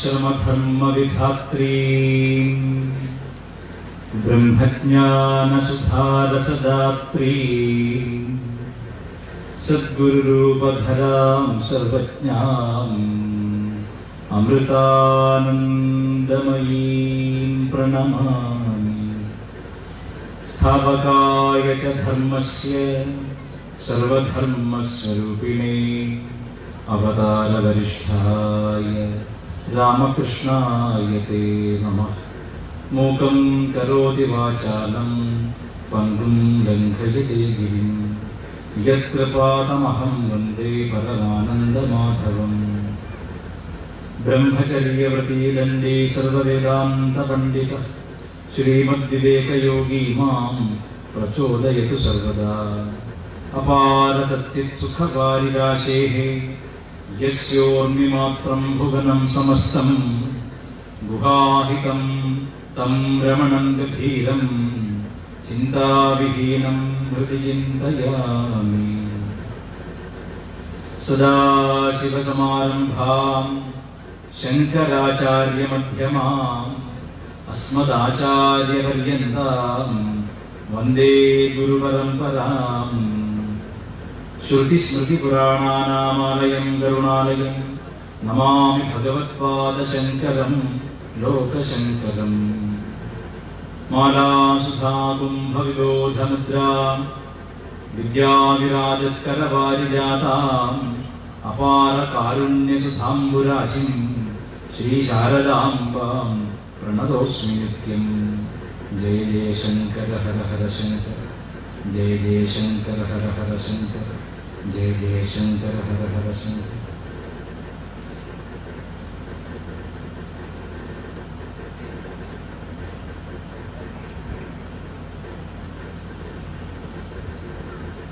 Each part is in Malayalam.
आश्रमधर्मविधात्री ब्रह्मज्ञानसुधारसदात्री सद्गुरुरूपधरां सर्वज्ञा अमृतानंदमयी प्रणमा स्थापकाय च धर्मस्य सर्वधर्मस्वरूपिणे अवतारवरिष्ठाय रामकृष्णाय ते नमः। मूकं करोति वाचालं पङ्गुं लङ्घयते गिरिं। यत्कृपातमहं वन्दे परमानन्दमाधवम्। ब्रह्मचर्यव्रतीदण्डे सर्ववेदान्तपण्डितः श्रीमद्विवेकयोगी मां प्रचोदयतु सर्वदा। अपारसच्चित्सुखकारिराशेः यस्योन्निमात्रम् भुवनम् समस्तम् गुहाहितम् तम् रमणम् गभीरम् चिन्ताविहीनम् हृदि चिन्तयामि। सदाशिवसमारम्भाम् शङ्कराचार्यमध्यमाम् अस्मदाचार्यपर्यन्ताम् वन्दे गुरुपरम्पराम् श्रुतिस्मृतिपुराणानामालयम् करुणालयम् नमामि भगवत्पादशङ्करम् लोकशङ्करम्। मालासुधाकुम्भविबोधमुद्रा विद्याविराजत्करवारिजाताम् अपारकारुण्यसुधाम्बुराशिम् श्रीशारदाम्बाम् प्रणतोऽस्मि नित्यम्। जय जय शङ्कर, हर हर शङ्कर। जय जय शङ्कर, हर हर शङ्कर। ജയ ജയശങ്കര ഹര ഹര ശങ്കർ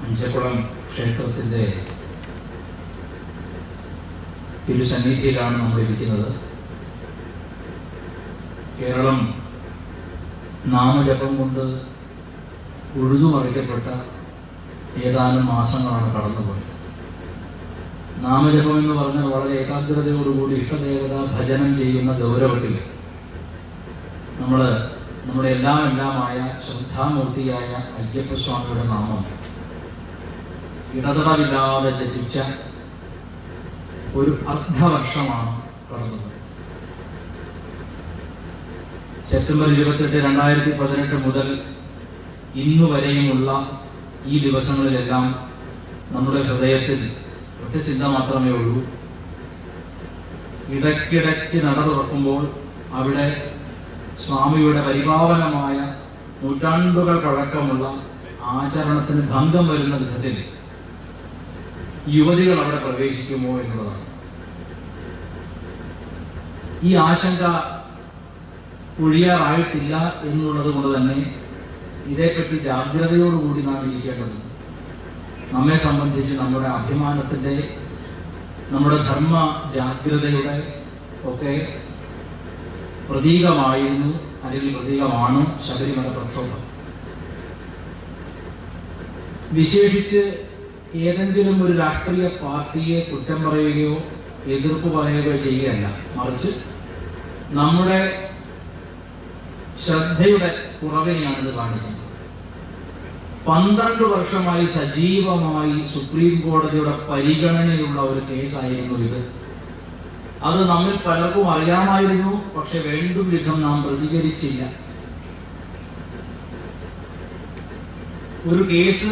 അഞ്ചക്കുളം ക്ഷേത്രത്തിന്റെ തിരുസന്നിധിയിലാണ് നമ്മളിരിക്കുന്നത് കേരളം നാമജപം കൊണ്ട് ഉഴുതുമറിക്കപ്പെട്ട ഏതാനും മാസങ്ങളാണ് കടന്നുപോയത്. നാമജപം എന്ന് പറഞ്ഞാൽ വളരെ ഏകാഗ്രതയോടുകൂടി ഇഷ്ടദേവത ഭജനം ചെയ്യുന്ന ഗൗരവത്തിൽ നമ്മൾ നമ്മുടെ എല്ലാം എല്ലാമായ ശ്രദ്ധാമൂർത്തിയായ അയ്യപ്പസ്വാമിയുടെ നാമം ഇടതടവില്ലാതെ ജപിച്ച ഒരു അർദ്ധവർഷമാണ് കടന്നത് സെപ്റ്റംബർ ഇരുപത്തെട്ട് രണ്ടായിരത്തി പതിനെട്ട് മുതൽ ഇന്നു വരെയുമുള്ള ഈ ദിവസങ്ങളിലെല്ലാം നമ്മുടെ ഹൃദയത്തിൽ ഒറ്റ ചിന്ത മാത്രമേ ഉള്ളൂ. ഇടയ്ക്കിടയ്ക്ക് നട തുറക്കുമ്പോൾ അവിടെ സ്വാമിയുടെ പരിപാവനമായ നൂറ്റാണ്ടുകൾ പഴക്കമുള്ള ആചരണത്തിന് ഭംഗം വരുന്ന വിധത്തിൽ യുവതികൾ അവിടെ പ്രവേശിക്കുമോ എന്നുള്ളതാണ്. ഈ ആശങ്ക ഒഴിയാറായിട്ടില്ല എന്നുള്ളത് കൊണ്ട് തന്നെ ഇതേപ്പറ്റി ജാഗ്രതയോടുകൂടി നാം ഇരിക്കേണ്ടതുണ്ട്. നമ്മെ സംബന്ധിച്ച് നമ്മുടെ അഭിമാനത്തിന്റെ നമ്മുടെ ധർമ്മ ജാഗ്രതയുടെ ഒക്കെ പ്രതീകമായിരുന്നു അല്ലെങ്കിൽ പ്രതീകമാണ് ശബരിമല പ്രക്ഷോഭം. വിശേഷിച്ച് ഏതെങ്കിലും ഒരു രാഷ്ട്രീയ പാർട്ടിയെ കുറ്റം പറയുകയോ എതിർപ്പ് പറയുകയോ ചെയ്യുകയല്ല. മറിച്ച് നമ്മുടെ ശ്രദ്ധയുടെ കുറവിനെയാണ് ഇത് കാണിക്കുന്നത്. പന്ത്രണ്ട് വർഷമായി സജീവമായി സുപ്രീം കോടതിയുടെ പരിഗണനയുള്ള ഒരു കേസായിരുന്നു ഇത്. അത് നമ്മിൽ പലർക്കും അറിയാമായിരുന്നു പക്ഷെ വേണ്ടും വിധം നാം പ്രതികരിച്ചില്ല. ഒരു കേസ്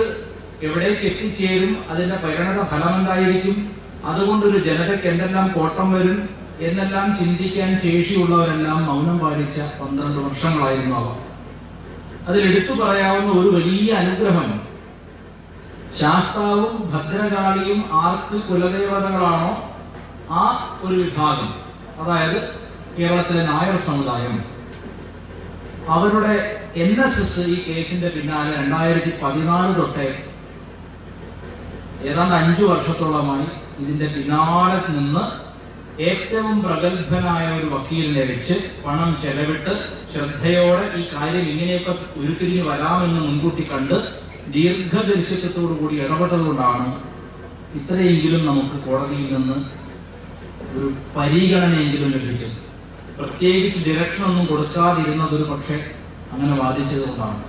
എവിടേക്ക് എത്തിച്ചേരും അതിന്റെ പരിണത ഫലമെന്തായിരിക്കും അതുകൊണ്ടൊരു ജനതയ്ക്ക് എന്തെല്ലാം കോട്ടം വരും? എന്നെല്ലാം ചിന്തിക്കാൻ ശേഷിയുള്ളവരെല്ലാം മൗനം പാലിച്ച പന്ത്രണ്ട് വർഷങ്ങളായിരുന്നു അവ. അതിലെടുത്തു പറയാവുന്ന ഒരു വലിയ അനുഗ്രഹം ശാസ്താവും ഭദ്രകാളിയും ആർക്ക് കുലദേവതകളാണോ ആ ഒരു വിഭാഗം അതായത് കേരളത്തിലെ നായർ സമുദായം. അവരുടെ എൻ എസ് എസ് ഈ കേസിന്റെ പിന്നാലെ രണ്ടായിരത്തി പതിനാല് തൊട്ടേ ഏതാണ്ട് അഞ്ചു വർഷത്തോളമായി ഇതിന്റെ പിന്നാലെ നിന്ന് ഏറ്റവും പ്രഗത്ഭനായ ഒരു വക്കീലിനെ വെച്ച് പണം ചെലവിട്ട് ശ്രദ്ധയോടെ ഈ കാര്യം ഇങ്ങനെയൊക്കെ ഉരുത്തിരിഞ്ഞ് വരാമെന്ന് മുൻകൂട്ടി കണ്ട് ദീർഘദർശിത്വത്തോടു കൂടി ഇടപെട്ടതുകൊണ്ടാണ് ഇത്രയെങ്കിലും നമുക്ക് കോടതിയിൽ നിന്ന് ഒരു പരിഗണനയെങ്കിലും ലഭിച്ചത്. പ്രത്യേകിച്ച് ഡിറക്ഷൻ ഒന്നും കൊടുക്കാതിരുന്നത് ഒരു പക്ഷെ അങ്ങനെ വാദിച്ചതുകൊണ്ടാണ്.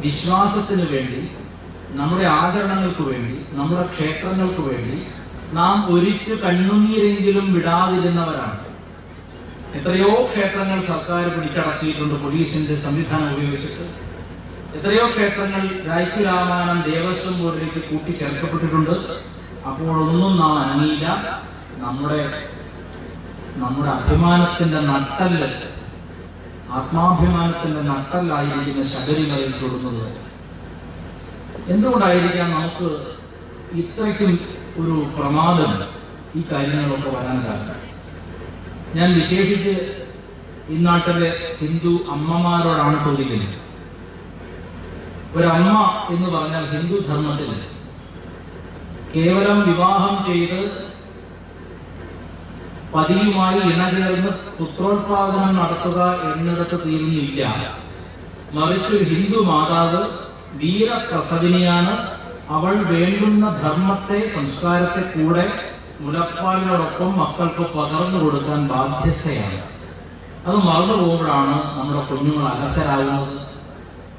വിശ്വാസത്തിന് വേണ്ടി നമ്മുടെ ആചരണങ്ങൾക്ക് വേണ്ടി നമ്മുടെ ക്ഷേത്രങ്ങൾക്ക് വേണ്ടി നാം ഒരിക്കൽ കണ്ണുനീരെങ്കിലും വിടാതിരുന്നവരാണ്. എത്രയോ ക്ഷേത്രങ്ങൾ സർക്കാർ പിടിച്ചടക്കിയിട്ടുണ്ട് പോലീസിന്റെ സംവിധാനം ഉപയോഗിച്ചിട്ട്. എത്രയോ ക്ഷേത്രങ്ങൾ രാജ്യ രാമായണം ദേവസ്വം ബോർഡിലേക്ക് കൂട്ടിച്ചേർക്കപ്പെട്ടിട്ടുണ്ട്. അപ്പോഴൊന്നും നാം അനങ്ങിയില്ല. നമ്മുടെ നമ്മുടെ അഭിമാനത്തിന്റെ നട്ടൽ ആത്മാഭിമാനത്തിന്റെ നട്ടല്ലായിരിക്കുന്ന ശബരിമലയിൽ തൊടുന്നത് എന്തുകൊണ്ടായിരിക്കാം നമുക്ക് ഇത്രയ്ക്കും ഒരു പ്രമാദം ഈ കാര്യങ്ങളൊക്കെ വരാൻ കാരണം. ഞാൻ വിശേഷിച്ച് ഇന്നാട്ടിലെ ഹിന്ദു അമ്മമാരോടാണ് ചോദിക്കുന്നത്. ഒരമ്മ എന്ന് പറഞ്ഞാൽ ഹിന്ദു ധർമ്മത്തിൽ കേവലം വിവാഹം ചെയ്ത് പതിയുമായി ഇണചേർന്ന് പുത്രോത്പാദനം നടത്തുക എന്നിടത്ത് തീരുന്നില്ല. മറിച്ച് ഹിന്ദു മാതാവ് വീരപ്രസവിനിയാണ് അവൾ വേണ്ടുന്ന ധർമ്മത്തെ സംസ്കാരത്തെ കൂടെ മുലപ്പാലിനോടൊപ്പം മക്കൾക്ക് പകർന്നു കൊടുക്കാൻ ബാധ്യസ്ഥയാണ്. അത് മറന്നു പോകുമ്പോഴാണ് നമ്മുടെ കുഞ്ഞുങ്ങൾ അലസരാകുന്നത്.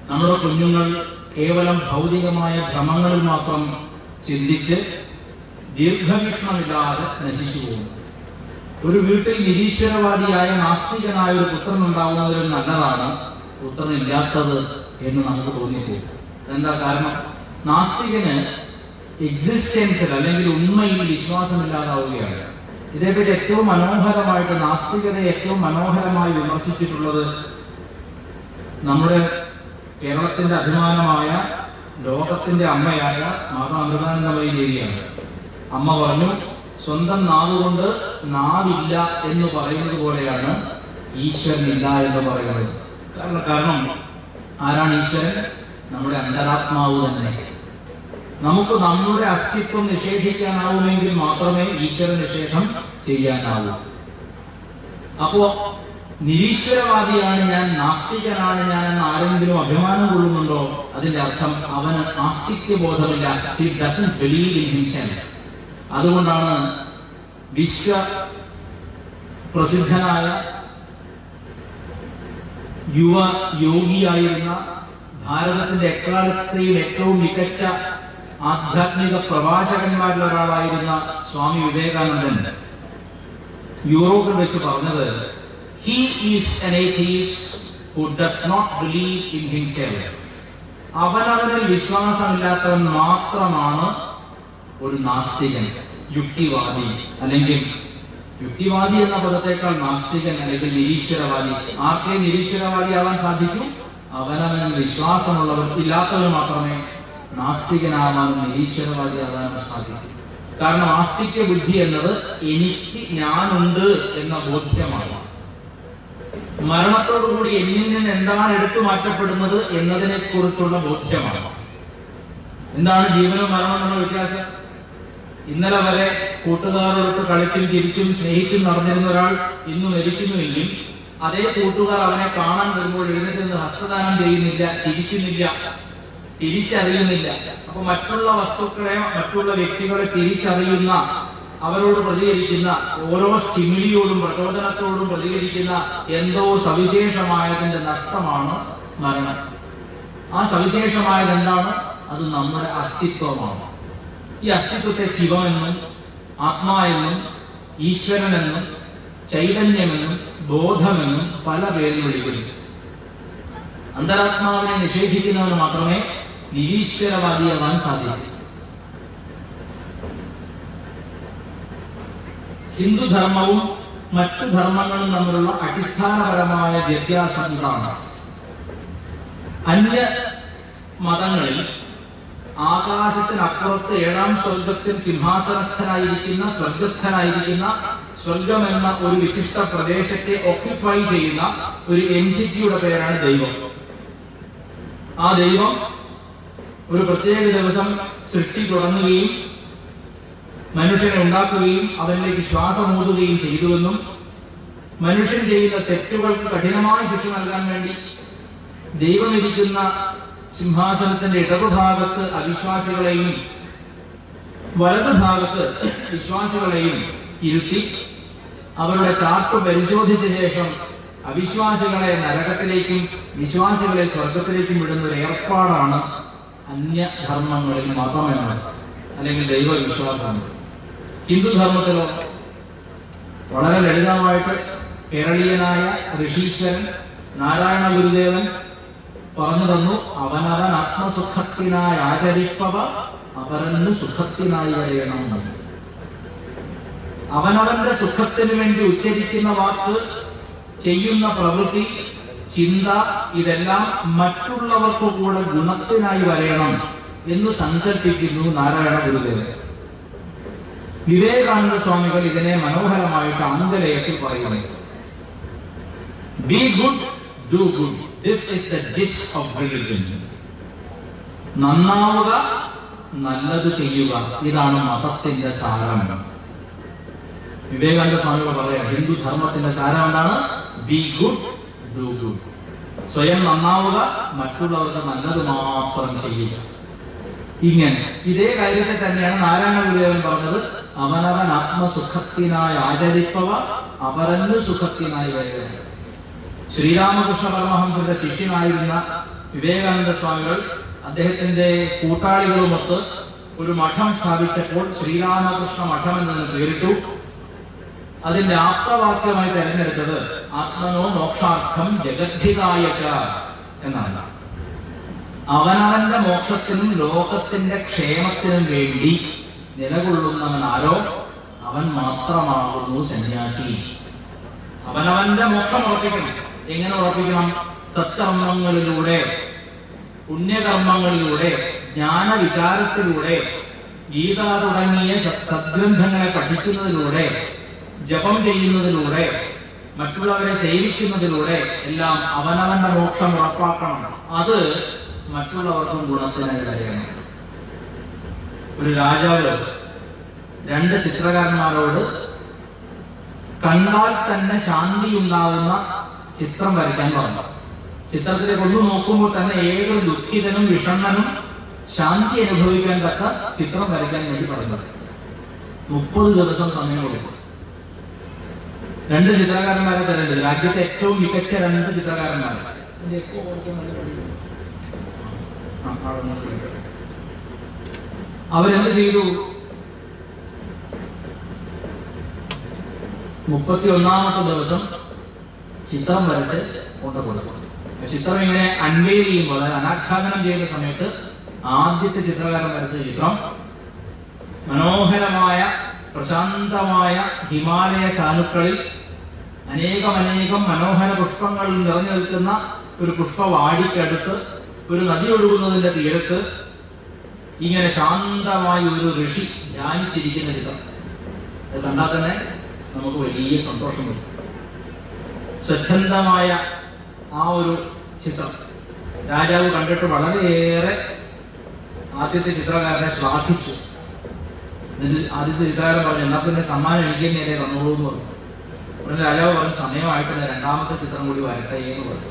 നമ്മുടെ കുഞ്ഞുങ്ങൾ കേവലം ഭൗതികമായ ഭ്രമങ്ങളിൽ മാത്രം ചിന്തിച്ച് ദീർഘവീക്ഷണമില്ലാതെ നശിച്ചു പോകുന്നു. ഒരു വീട്ടിൽ നിരീശ്വരവാദിയായ നാസ്തികനായ ഒരു പുത്രൻ ഉണ്ടാവുന്നതിലും നല്ലതാണ് പുത്രനില്ലാത്തത് എന്ന് നമുക്ക് തോന്നിപ്പോകും. എന്താ കാരണം? നാസ്തികന് എക്സിസ്റ്റൻസിൽ അല്ലെങ്കിൽ ഉണ്മയിൽ വിശ്വാസമില്ലാതാവുകയാണ്. ഇതേപ്പറ്റി ഏറ്റവും മനോഹരമായിട്ട് നാസ്തികതയെ ഏറ്റവും മനോഹരമായി വിമർശിച്ചിട്ടുള്ളത് നമ്മുടെ കേരളത്തിന്റെ അഭിമാനമായ ലോകത്തിന്റെ അമ്മയായ മാതാ അമൃതാനന്ദമയി ദേവിയാണ്. അമ്മ പറഞ്ഞു സ്വന്തം നാവുകൊണ്ട് നാവില്ല എന്ന് പറയുന്നത് പോലെയാണ് ഈശ്വരനില്ല എന്ന് പറയുന്നത്. കാരണം കാരണം ആരാണ് ഈശ്വരൻ? നമ്മുടെ അന്തരാത്മാവ് തന്നെ. നമുക്ക് നമ്മുടെ അസ്തിത്വം നിഷേധിക്കാനാവുമെങ്കിൽ മാത്രമേ ഈശ്വര നിഷേധം ചെയ്യാനാവൂ. അപ്പോ നിരീശ്വരവാദിയാണ് ഞാൻ നാസ്തികനാണ് ഞാൻ എന്ന് ആരെങ്കിലും അഭിമാനം കൊള്ളുന്നുണ്ടോ? അതിന്റെ അർത്ഥം അവന് ആസ്തിക്യ ബോധമില്ല he doesn't believe in himself അതുകൊണ്ടാണ് വിശ്വ പ്രസിദ്ധനായ യുവ യോഗിയായിരുന്ന ഭാരതത്തിന്റെ എക്കാലത്തെയും ഏറ്റവും മികച്ച ആധ്യാത്മിക പ്രവാചകന്മാരിൽ ഒരാളായിരുന്ന സ്വാമി വിവേകാനന്ദൻ യൂറോപ്പിൽ വെച്ച് പറഞ്ഞത് he is an atheist who does not believe in himself അവനവനിൽ വിശ്വാസമില്ലാത്തവൻ മാത്രമാണ് ഒരു നാസ്തികൻ യുക്തിവാദി അല്ലെങ്കിൽ യുക്തിവാദി എന്ന പദത്തേക്കാൾ നാസ്തികൻ അല്ലെങ്കിൽ നിരീശ്വരവാദി. ആർക്കേ നിരീശ്വരവാദിയാവാൻ സാധിക്കും? അവനവനിൽ വിശ്വാസമുള്ളവർ ഇല്ലാത്തവർ മാത്രമേ നാസ്തികനാവാനും നിരീശ്വരവാദിയാകാനും സാധിക്കും. കാരണം ആസ്തിക്യ ബുദ്ധി എന്നത് എനിക്ക് ഞാനുണ്ട് എന്ന ബോധ്യമാണ്. മരണത്തോടുകൂടി എന്നിൽ നിന്ന് എന്താണ് എടുത്തു മാറ്റപ്പെടുന്നത് എന്നതിനെ കുറിച്ചുള്ള ബോധ്യമാണ്. എന്താണ് ജീവനും മരണം എന്നുള്ള വ്യത്യാസം? ഇന്നലെ വരെ കൂട്ടുകാരോടൊത്ത് കളിച്ചും ചിരിച്ചും സ്നേഹിച്ചും നടന്നിരുന്ന ഒരാൾ ഇന്ന് മരിക്കുന്നുവെങ്കിൽ അതേ കൂട്ടുകാർ അവനെ കാണാൻ വരുമ്പോൾ എഴുന്നേറ്റ് ഹസ്തദാനം ചെയ്യുന്നില്ല ചിരിക്കുന്നില്ല തിരിച്ചറിയുന്നില്ല. അപ്പൊ മറ്റുള്ള വസ്തുക്കളെ മറ്റുള്ള വ്യക്തികളെ തിരിച്ചറിയുന്ന അവരോട് പ്രതികരിക്കുന്ന ഓരോ സ്റ്റിമിലിയോടും പ്രചോദനത്തോടും പ്രതികരിക്കുന്ന എന്തോ സവിശേഷമായതിന്റെ നഷ്ടമാണ് മരണം. ആ സവിശേഷമായത് എന്താണ് അത് നമ്മുടെ അസ്തിത്വമാണ്. ഈ അസ്തിത്വത്തെ ശിവമെന്നും ആത്മാവെന്നും ഈശ്വരനെന്നും ചൈതന്യമെന്നും ബോധമെന്നും പല പേരിൽ വിളിക്കുന്നു. അന്തരാത്മാവിനെ നിഷേധിക്കുന്നവന് മാത്രമേ നിരീശ്വരവാദിയാവാൻ സാധിക്കും. ഹിന്ദുധർമ്മവും മറ്റു ധർമ്മങ്ങളും തമ്മിലുള്ള അടിസ്ഥാനപരമായ വ്യത്യാസം ഇതാണ്. അന്യ മതങ്ങളിൽ ആകാശത്തിനപ്പുറത്ത് ഏഴാം സ്വർഗത്തിൽ സിംഹാസനസ്ഥനായിരിക്കുന്ന സ്വർഗസ്ഥനായിരിക്കുന്ന സ്വർഗം എന്ന ഒരു വിശിഷ്ട പ്രദേശത്തെ ഒക്യുപ്പൈ ചെയ്യുന്ന ഒരു എന്റിറ്റിയുടെ പേരാണ് ദൈവം. ആ ദൈവം ഒരു പ്രത്യേക ദിവസം സൃഷ്ടി തുടങ്ങുകയും മനുഷ്യനെ ഉണ്ടാക്കുകയും അവനിലേക്ക് ശ്വാസമൂതുകയും ചെയ്തുവെന്നും മനുഷ്യൻ ചെയ്യുന്ന തെറ്റുകൾക്ക് കഠിനമായ ശിക്ഷ നൽകാൻ വേണ്ടി ദൈവമിരിക്കുന്ന സിംഹാസനത്തിന്റെ ഇടതുഭാഗത്ത് അവിശ്വാസികളെയും വലതുഭാഗത്ത് വിശ്വാസികളെയും ഇരുത്തി അവരുടെ ചാർട്ട് പരിശോധിച്ച ശേഷം അവിശ്വാസികളെ നരകത്തിലേക്കും വിശ്വാസികളെ സ്വർഗത്തിലേക്കും വിടുന്ന ഒരു ഏർപ്പാടാണ് അന്യധർമ്മങ്ങളിൽ മതം എന്നത് അല്ലെങ്കിൽ ദൈവവിശ്വാസം ഹിന്ദുധർമ്മത്തിലോ വളരെ ലളിതമായിട്ട് കേരളീയനായ ഋഷീശ്വരൻ നാരായണ ഗുരുദേവൻ പറഞ്ഞു തന്നു അവനവൻ ആത്മസുഖത്തിനായി ആചരിപ്പവ അപരന് സുഖത്തിനായി അറിയണം. അവനവന്റെ സുഖത്തിന് വേണ്ടി ഉച്ചരിക്കുന്ന വാക്ക് ചെയ്യുന്ന പ്രവൃത്തി ചിന്ത ഇതെല്ലാം മറ്റുള്ളവർക്ക് കൂടെ ഗുണത്തിനായി വരയണം എന്ന് സങ്കല്പിക്കുന്നു നാരായണ ഗുരുദേവൻ. വിവേകാനന്ദ സ്വാമികൾ ഇതിനെ മനോഹരമായിട്ട് ആംഗലേയത്തിൽ പറയുന്നു. Be good do good this is the gist of religion നന്നാവുക നല്ലത് ചെയ്യുക. ഇതാണ് മതത്തിന്റെ സാരം വിവേകാനന്ദ സ്വാമികൾ പറയാം ഹിന്ദു ധർമ്മത്തിന്റെ സാരം എന്താണ്? ബി ഗുഡ് സ്വയം നന്നാവുക മറ്റുള്ളവർക്ക് നല്ലത് മാത്രം ചെയ്യുക. ഇങ്ങനെ. ഇതേ കാര്യത്തെ തന്നെയാണ് നാരായണ ഗുരുദേവൻ പറഞ്ഞത്. അവനവൻ ആത്മസുഖത്തിനായി ആചരിപ്പവ അവരന്നു സുഖത്തിനായി വരിക. ശ്രീരാമകൃഷ്ണ പരമഹംസന്റെ ശിഷ്യനായിരുന്ന വിവേകാനന്ദ സ്വാമികൾ അദ്ദേഹത്തിന്റെ കൂട്ടാളികളുമൊത്ത് ഒരു മഠം സ്ഥാപിച്ചപ്പോൾ ശ്രീരാമകൃഷ്ണ മഠം എന്നതിന് പേരിട്ടു. അതിന്റെ ആപ്തവാക്യമായി തെരഞ്ഞെടുത്തത് ആത്മനോ മോക്ഷാർത്ഥം ജഗദ്ധികായ എന്നാണ്. അവനവന്റെ മോക്ഷത്തിനും ലോകത്തിന്റെ ക്ഷേമത്തിനും വേണ്ടി നിലകൊള്ളുന്നവൻ ആരോ അവൻ മാത്രമാകുന്നു സന്യാസി. അവനവന്റെ മോക്ഷം ഉറപ്പിക്കണം. എങ്ങനെ ഉറപ്പിക്കണം? സത്കർമ്മങ്ങളിലൂടെ പുണ്യകർമ്മങ്ങളിലൂടെ ജ്ഞാനവിചാരത്തിലൂടെ ഗീത തുടങ്ങിയ സദ്ഗ്രന്ഥങ്ങളെ പഠിക്കുന്നതിലൂടെ ജപം ചെയ്യുന്നതിലൂടെ മറ്റുള്ളവരെ സേവിക്കുന്നതിലൂടെ എല്ലാം അവനവന്റെ മോക്ഷം ഉറപ്പാക്കണം. അത് മറ്റുള്ളവർക്കും ഗുണത്തിനായി വരികയാണ് ഒരു രാജാവ് രണ്ട് ചിത്രകാരന്മാരോട് കണ്ടാൽ തന്നെ ശാന്തി ഉണ്ടാവുന്ന ചിത്രം വരയ്ക്കാൻ പറഞ്ഞു. ചിത്രത്തിലെ ഒന്ന് നോക്കുമ്പോൾ തന്നെ ഏതൊരു ദുഃഖിതനും വിഷണ്ണനും ശാന്തി അനുഭവിക്കാൻ തക്ക ചിത്രം വരയ്ക്കാൻ വേണ്ടി പറഞ്ഞു മുപ്പത് ദിവസം സമയം കൊടുക്കും രണ്ട് ചിത്രകാരന്മാരെ തരേണ്ടത് രാജ്യത്തെ ഏറ്റവും മികച്ച രണ്ട് വിളിക്കാം. അവരെന്ത് ചെയ്തു? മുപ്പത്തി ഒന്നാമത്തെ ദിവസം ചിത്രം വരച്ച് കൊണ്ടു കൊടുക്കും ചിത്രം ഇങ്ങനെ അൺവെയിൽ ചെയ്യുമ്പോൾ അതായത് അനാച്ഛാദനം ചെയ്യുന്ന സമയത്ത് ആദ്യത്തെ ചിത്രകാരൻ വരച്ച ചിത്രം മനോഹരമായ പ്രശാന്തമായ ഹിമാലയ ശാലുക്കളിൽ അനേകം അനേകം മനോഹര പുഷ്പങ്ങളിൽ നിറഞ്ഞു നിൽക്കുന്ന ഒരു പുഷ്പവാടിക്കടുത്ത് ഒരു നദി ഒഴുകുന്നതിന്റെ തീരത്ത് ഇങ്ങനെ ശാന്തമായ ഒരു ഋഷി ധ്യാനിച്ചിരിക്കുന്ന ചിത്രം. അത് കണ്ടാൽ തന്നെ നമുക്ക് വലിയ സന്തോഷം വരും. സ്വച്ഛന്തമായ ആ ഒരു ചിത്രം. രാജാവ് കണ്ടിട്ട് വളരെയേറെ ആദ്യത്തെ ചിത്രകാരനെ ശ്ലാഘിച്ചു. ആദ്യത്തെ ചിത്രകാരൻ പറഞ്ഞു എന്നാ പിന്നെ സമ്മാനം എനിക്ക് തന്നെയല്ലേ തന്നോളൂ എന്ന് പറഞ്ഞു. ഉടനെ പറഞ്ഞ പറഞ്ഞു രണ്ടാമത്തെ ചിത്രം കൂടി വരട്ടെ എന്ന് പറഞ്ഞു.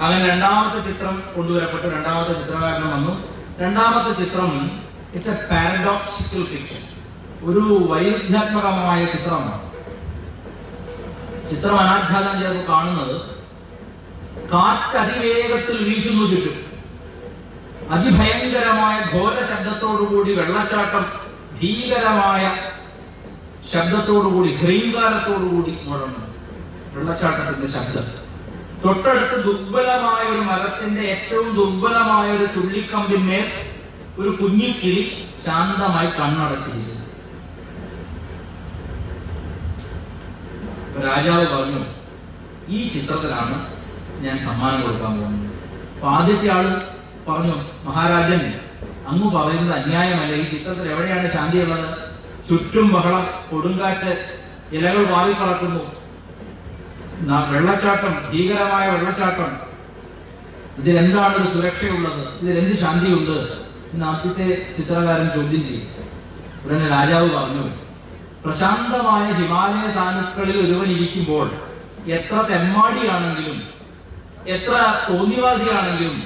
അങ്ങനെ രണ്ടാമത്തെ ചിത്രം കൊണ്ടുവരപ്പെട്ടു രണ്ടാമത്തെ ചിത്രകാരൻ വന്നു. രണ്ടാമത്തെ ചിത്രം ഇറ്റ്സ് എ പാരഡോക്സിക്കൽ ഫിക്ഷൻ ഒരു വൈരുദ്ധ്യാത്മകമായ ചിത്രമാണ്. ചിത്രം അനാച്ഛാദനം ചെയ്ത് കാണുന്നത് കാറ്റ് അതിവേഗത്തിൽ വീശുന്നു ചുറ്റും. അതിഭയങ്കരമായ ഘോര ശബ്ദത്തോടുകൂടി വെള്ളച്ചാട്ടം ഭീകരമായ ശബ്ദത്തോടുകൂടി ഹ്രീകാരത്തോടുകൂടി മുഴങ്ങുന്നു. വെള്ളച്ചാട്ടത്തിന്റെ ശബ്ദം. തൊട്ടടുത്ത് ദുർബലമായ ഒരു മരത്തിന്റെ ഏറ്റവും ദുർബലമായ ഒരു ചുള്ളിക്കമ്പിന്മേൽ ഒരു കുഞ്ഞിക്കിളി ശാന്തമായി കണ്ണടച്ചിരിക്കുന്നു. രാജാവ് പറഞ്ഞു ഈ ചിത്രത്തിലാണ് ഞാൻ സമ്മാനം കൊടുക്കാൻ പോകുന്നത്. അപ്പൊ ആദ്യത്തെ ആൾ പറഞ്ഞു മഹാരാജൻ അങ്ങ് പറയുന്നത് അന്യായമല്ല. ഈ ചിത്രത്തിൽ എവിടെയാണ് ശാന്തിയുള്ളത്? ചുറ്റും ബഹളം കൊടുങ്കാറ്റ് ഇലകൾ വാറിപ്പറക്കുന്നു വെള്ളച്ചാട്ടം ഭീകരമായ വെള്ളച്ചാട്ടം. ഇതിലെന്താണ് ഒരു സുരക്ഷയുള്ളത്? ഇതിലെന്ത് ശാന്തിയുണ്ട്? എന്ന് ആദ്യത്തെ ചിത്രകാരൻ ചോദ്യം ചെയ്യും. ഉടനെ രാജാവ് പറഞ്ഞു പ്രശാന്തമായ ഹിമാലയ സാനുക്കളിൽ ഒരുവൻ ഇരിക്കുമ്പോൾ എത്ര തെമ്മാടിയാണെങ്കിലും എത്ര തോന്നിവാസിയാണെങ്കിലും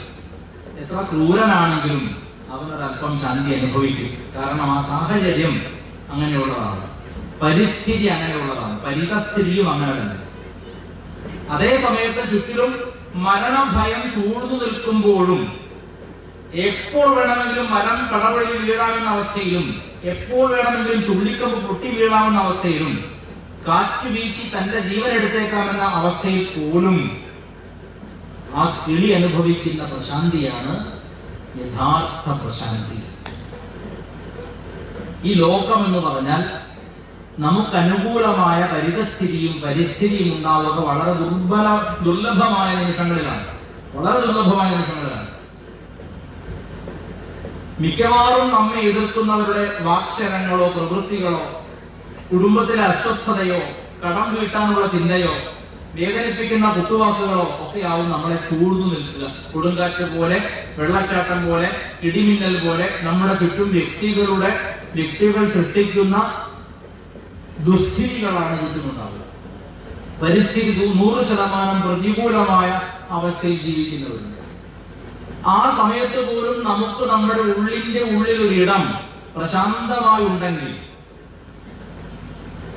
എത്ര ക്രൂരനാണെങ്കിലും അവനൊരല്പം ശാന്തി അനുഭവിക്കും. കാരണം ആ സാഹചര്യം അങ്ങനെയുള്ളതാണ്. പരിസ്ഥിതി അങ്ങനെയുള്ളതാണ്. പരിതസ്ഥിതിയും അങ്ങനെ തന്നെ. അതേ സമയത്ത് ചുറ്റിലും മരണഭയം ചൂടുന്നു നിൽക്കുമ്പോഴും എപ്പോൾ വേണമെങ്കിലും മരം കടവഴി വീഴാവുന്ന അവസ്ഥയിലും എപ്പോൾ വേണമെങ്കിലും ചുള്ളിക്കമ്പ് പൊട്ടി വീഴാമെന്ന അവസ്ഥയിലും കാറ്റ് വീശി തന്റെ ജീവൻ എടുത്തേക്കാമെന്ന അവസ്ഥയിൽ പോലും ആ കിളി അനുഭവിക്കുന്ന പ്രശാന്തിയാണ് യഥാർത്ഥ പ്രശാന്തി. ഈ ലോകം എന്ന് പറഞ്ഞാൽ നമുക്ക് അനുകൂലമായ പരിതസ്ഥിതിയും പരിസ്ഥിതിയും ഉണ്ടാവുക വളരെ ദുർബല ദുർലഭമായ നിമിഷങ്ങളിലാണ്. വളരെ ദുർലഭമായ നിമിഷങ്ങളിലാണ്. മിക്കവാറും നമ്മെ എതിർക്കുന്നവരുടെ വാക്ശരങ്ങളോ പ്രവൃത്തികളോ കുടുംബത്തിലെ അസ്വസ്ഥതയോ കടം വീട്ടാനുള്ള ചിന്തയോ വേദനിപ്പിക്കുന്ന കുത്തുവാക്കുകളോ ഒക്കെയാവും നമ്മളെ ചൂടുന്നു നിൽക്കുക. കൊടുങ്കാറ്റ് പോലെ വെള്ളച്ചാട്ടം പോലെ ഇടിമിന്നൽ പോലെ നമ്മുടെ ചുറ്റും വ്യക്തികളുടെ വ്യക്തികൾ സൃഷ്ടിക്കുന്ന ദുസ്ഥിതികളാണ് ചുറ്റുമുണ്ടാവുക പരിസ്ഥിതി നൂറ് ശതമാനം പ്രതികൂലമായ അവസ്ഥയിൽ ജീവിക്കുന്നവരുണ്ട്. ആ സമയത്ത് പോലും നമുക്ക് നമ്മുടെ ഉള്ളിന്റെ ഉള്ളിൽ ഒരു ഇടം പ്രശാന്തമായി ഉണ്ടെങ്കിൽ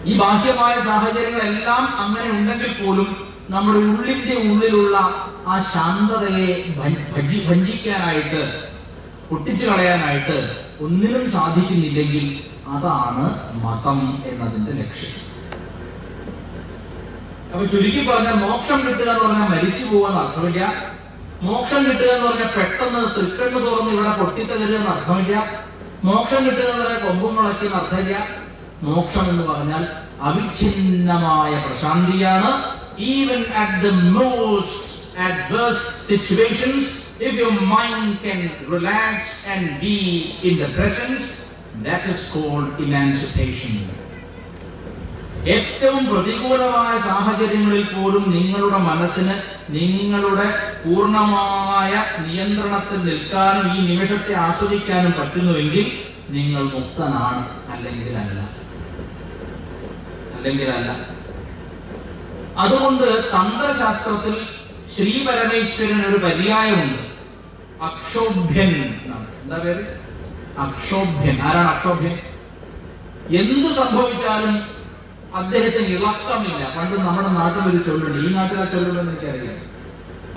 ഈ ബാഹ്യമായ സാഹചര്യങ്ങളെല്ലാം അങ്ങനെ ഉണ്ടെങ്കിൽ പോലും നമ്മുടെ ഉള്ളിന്റെ ഉള്ളിലുള്ള ആ ശാന്തതയെ ഭഞ്ജിക്കാനായിട്ട് പൊട്ടിച്ചു കളയാനായിട്ട് ഒന്നിനും സാധിക്കുന്നില്ലെങ്കിൽ അതാണ് മതം എന്നതിന്റെ ലക്ഷ്യം. അപ്പൊ ചുരുക്കി പറഞ്ഞാൽ മോക്ഷം കിട്ടുക എന്ന് പറഞ്ഞാൽ മരിച്ചു പോകാൻ അർത്ഥമില്ല. മോക്ഷം കിട്ടുക എന്ന് പറഞ്ഞാൽ പെട്ടെന്ന് തൃക്കണ്ണ് തുറന്ന് ഇവിടെ പൊട്ടിത്തകരുക എന്ന് അർത്ഥമില്ല. മോക്ഷം കിട്ടുക എന്ന് പറഞ്ഞാൽ കൊമ്പും മുളയ്ക്കുന്ന അർത്ഥമില്ല. മോക്ഷം എന്ന് പറഞ്ഞാൽ അവിഛിന്നമായ പ്രശാന്തിയാണ്. Even at the most adverse situations if your mind can relax and be in the present that is called emancipation. ഏറ്റവും പ്രതികൂലമായ സാഹചര്യങ്ങളിൽ പോലും നിങ്ങളുടെ മനസ്സിന് നിങ്ങളുടെ പൂർണമായ നിയന്ത്രണത്തിൽ നിൽക്കാനും ഈ നിമിഷത്തെ ആസ്വദിക്കാനും പറ്റുന്നുവെങ്കിൽ നിങ്ങൾ മുക്തനാണ്. അല്ലെങ്കിൽ അല്ല അല്ലെങ്കിൽ അല്ല അതുകൊണ്ട് തന്ത്രശാസ്ത്രത്തിൽ ശ്രീ പരമേശ്വരൻ ഒരു പര്യായമുണ്ട്. അക്ഷോഭ്യൻ എന്താ പേര്? അക്ഷോഭ്യൻ. ആരാണ് അക്ഷോഭ്യൻ? എന്ത് സംഭവിച്ചാലും അദ്ദേഹത്തിന് ഇളക്കമില്ല. പണ്ട് നമ്മുടെ നാട്ടിൽ ഒരു ചൊല്ലുണ്ട്. ഈ നാട്ടിൽ ആ ചൊല്ലുണ്ടെന്ന് എനിക്കറിയാം.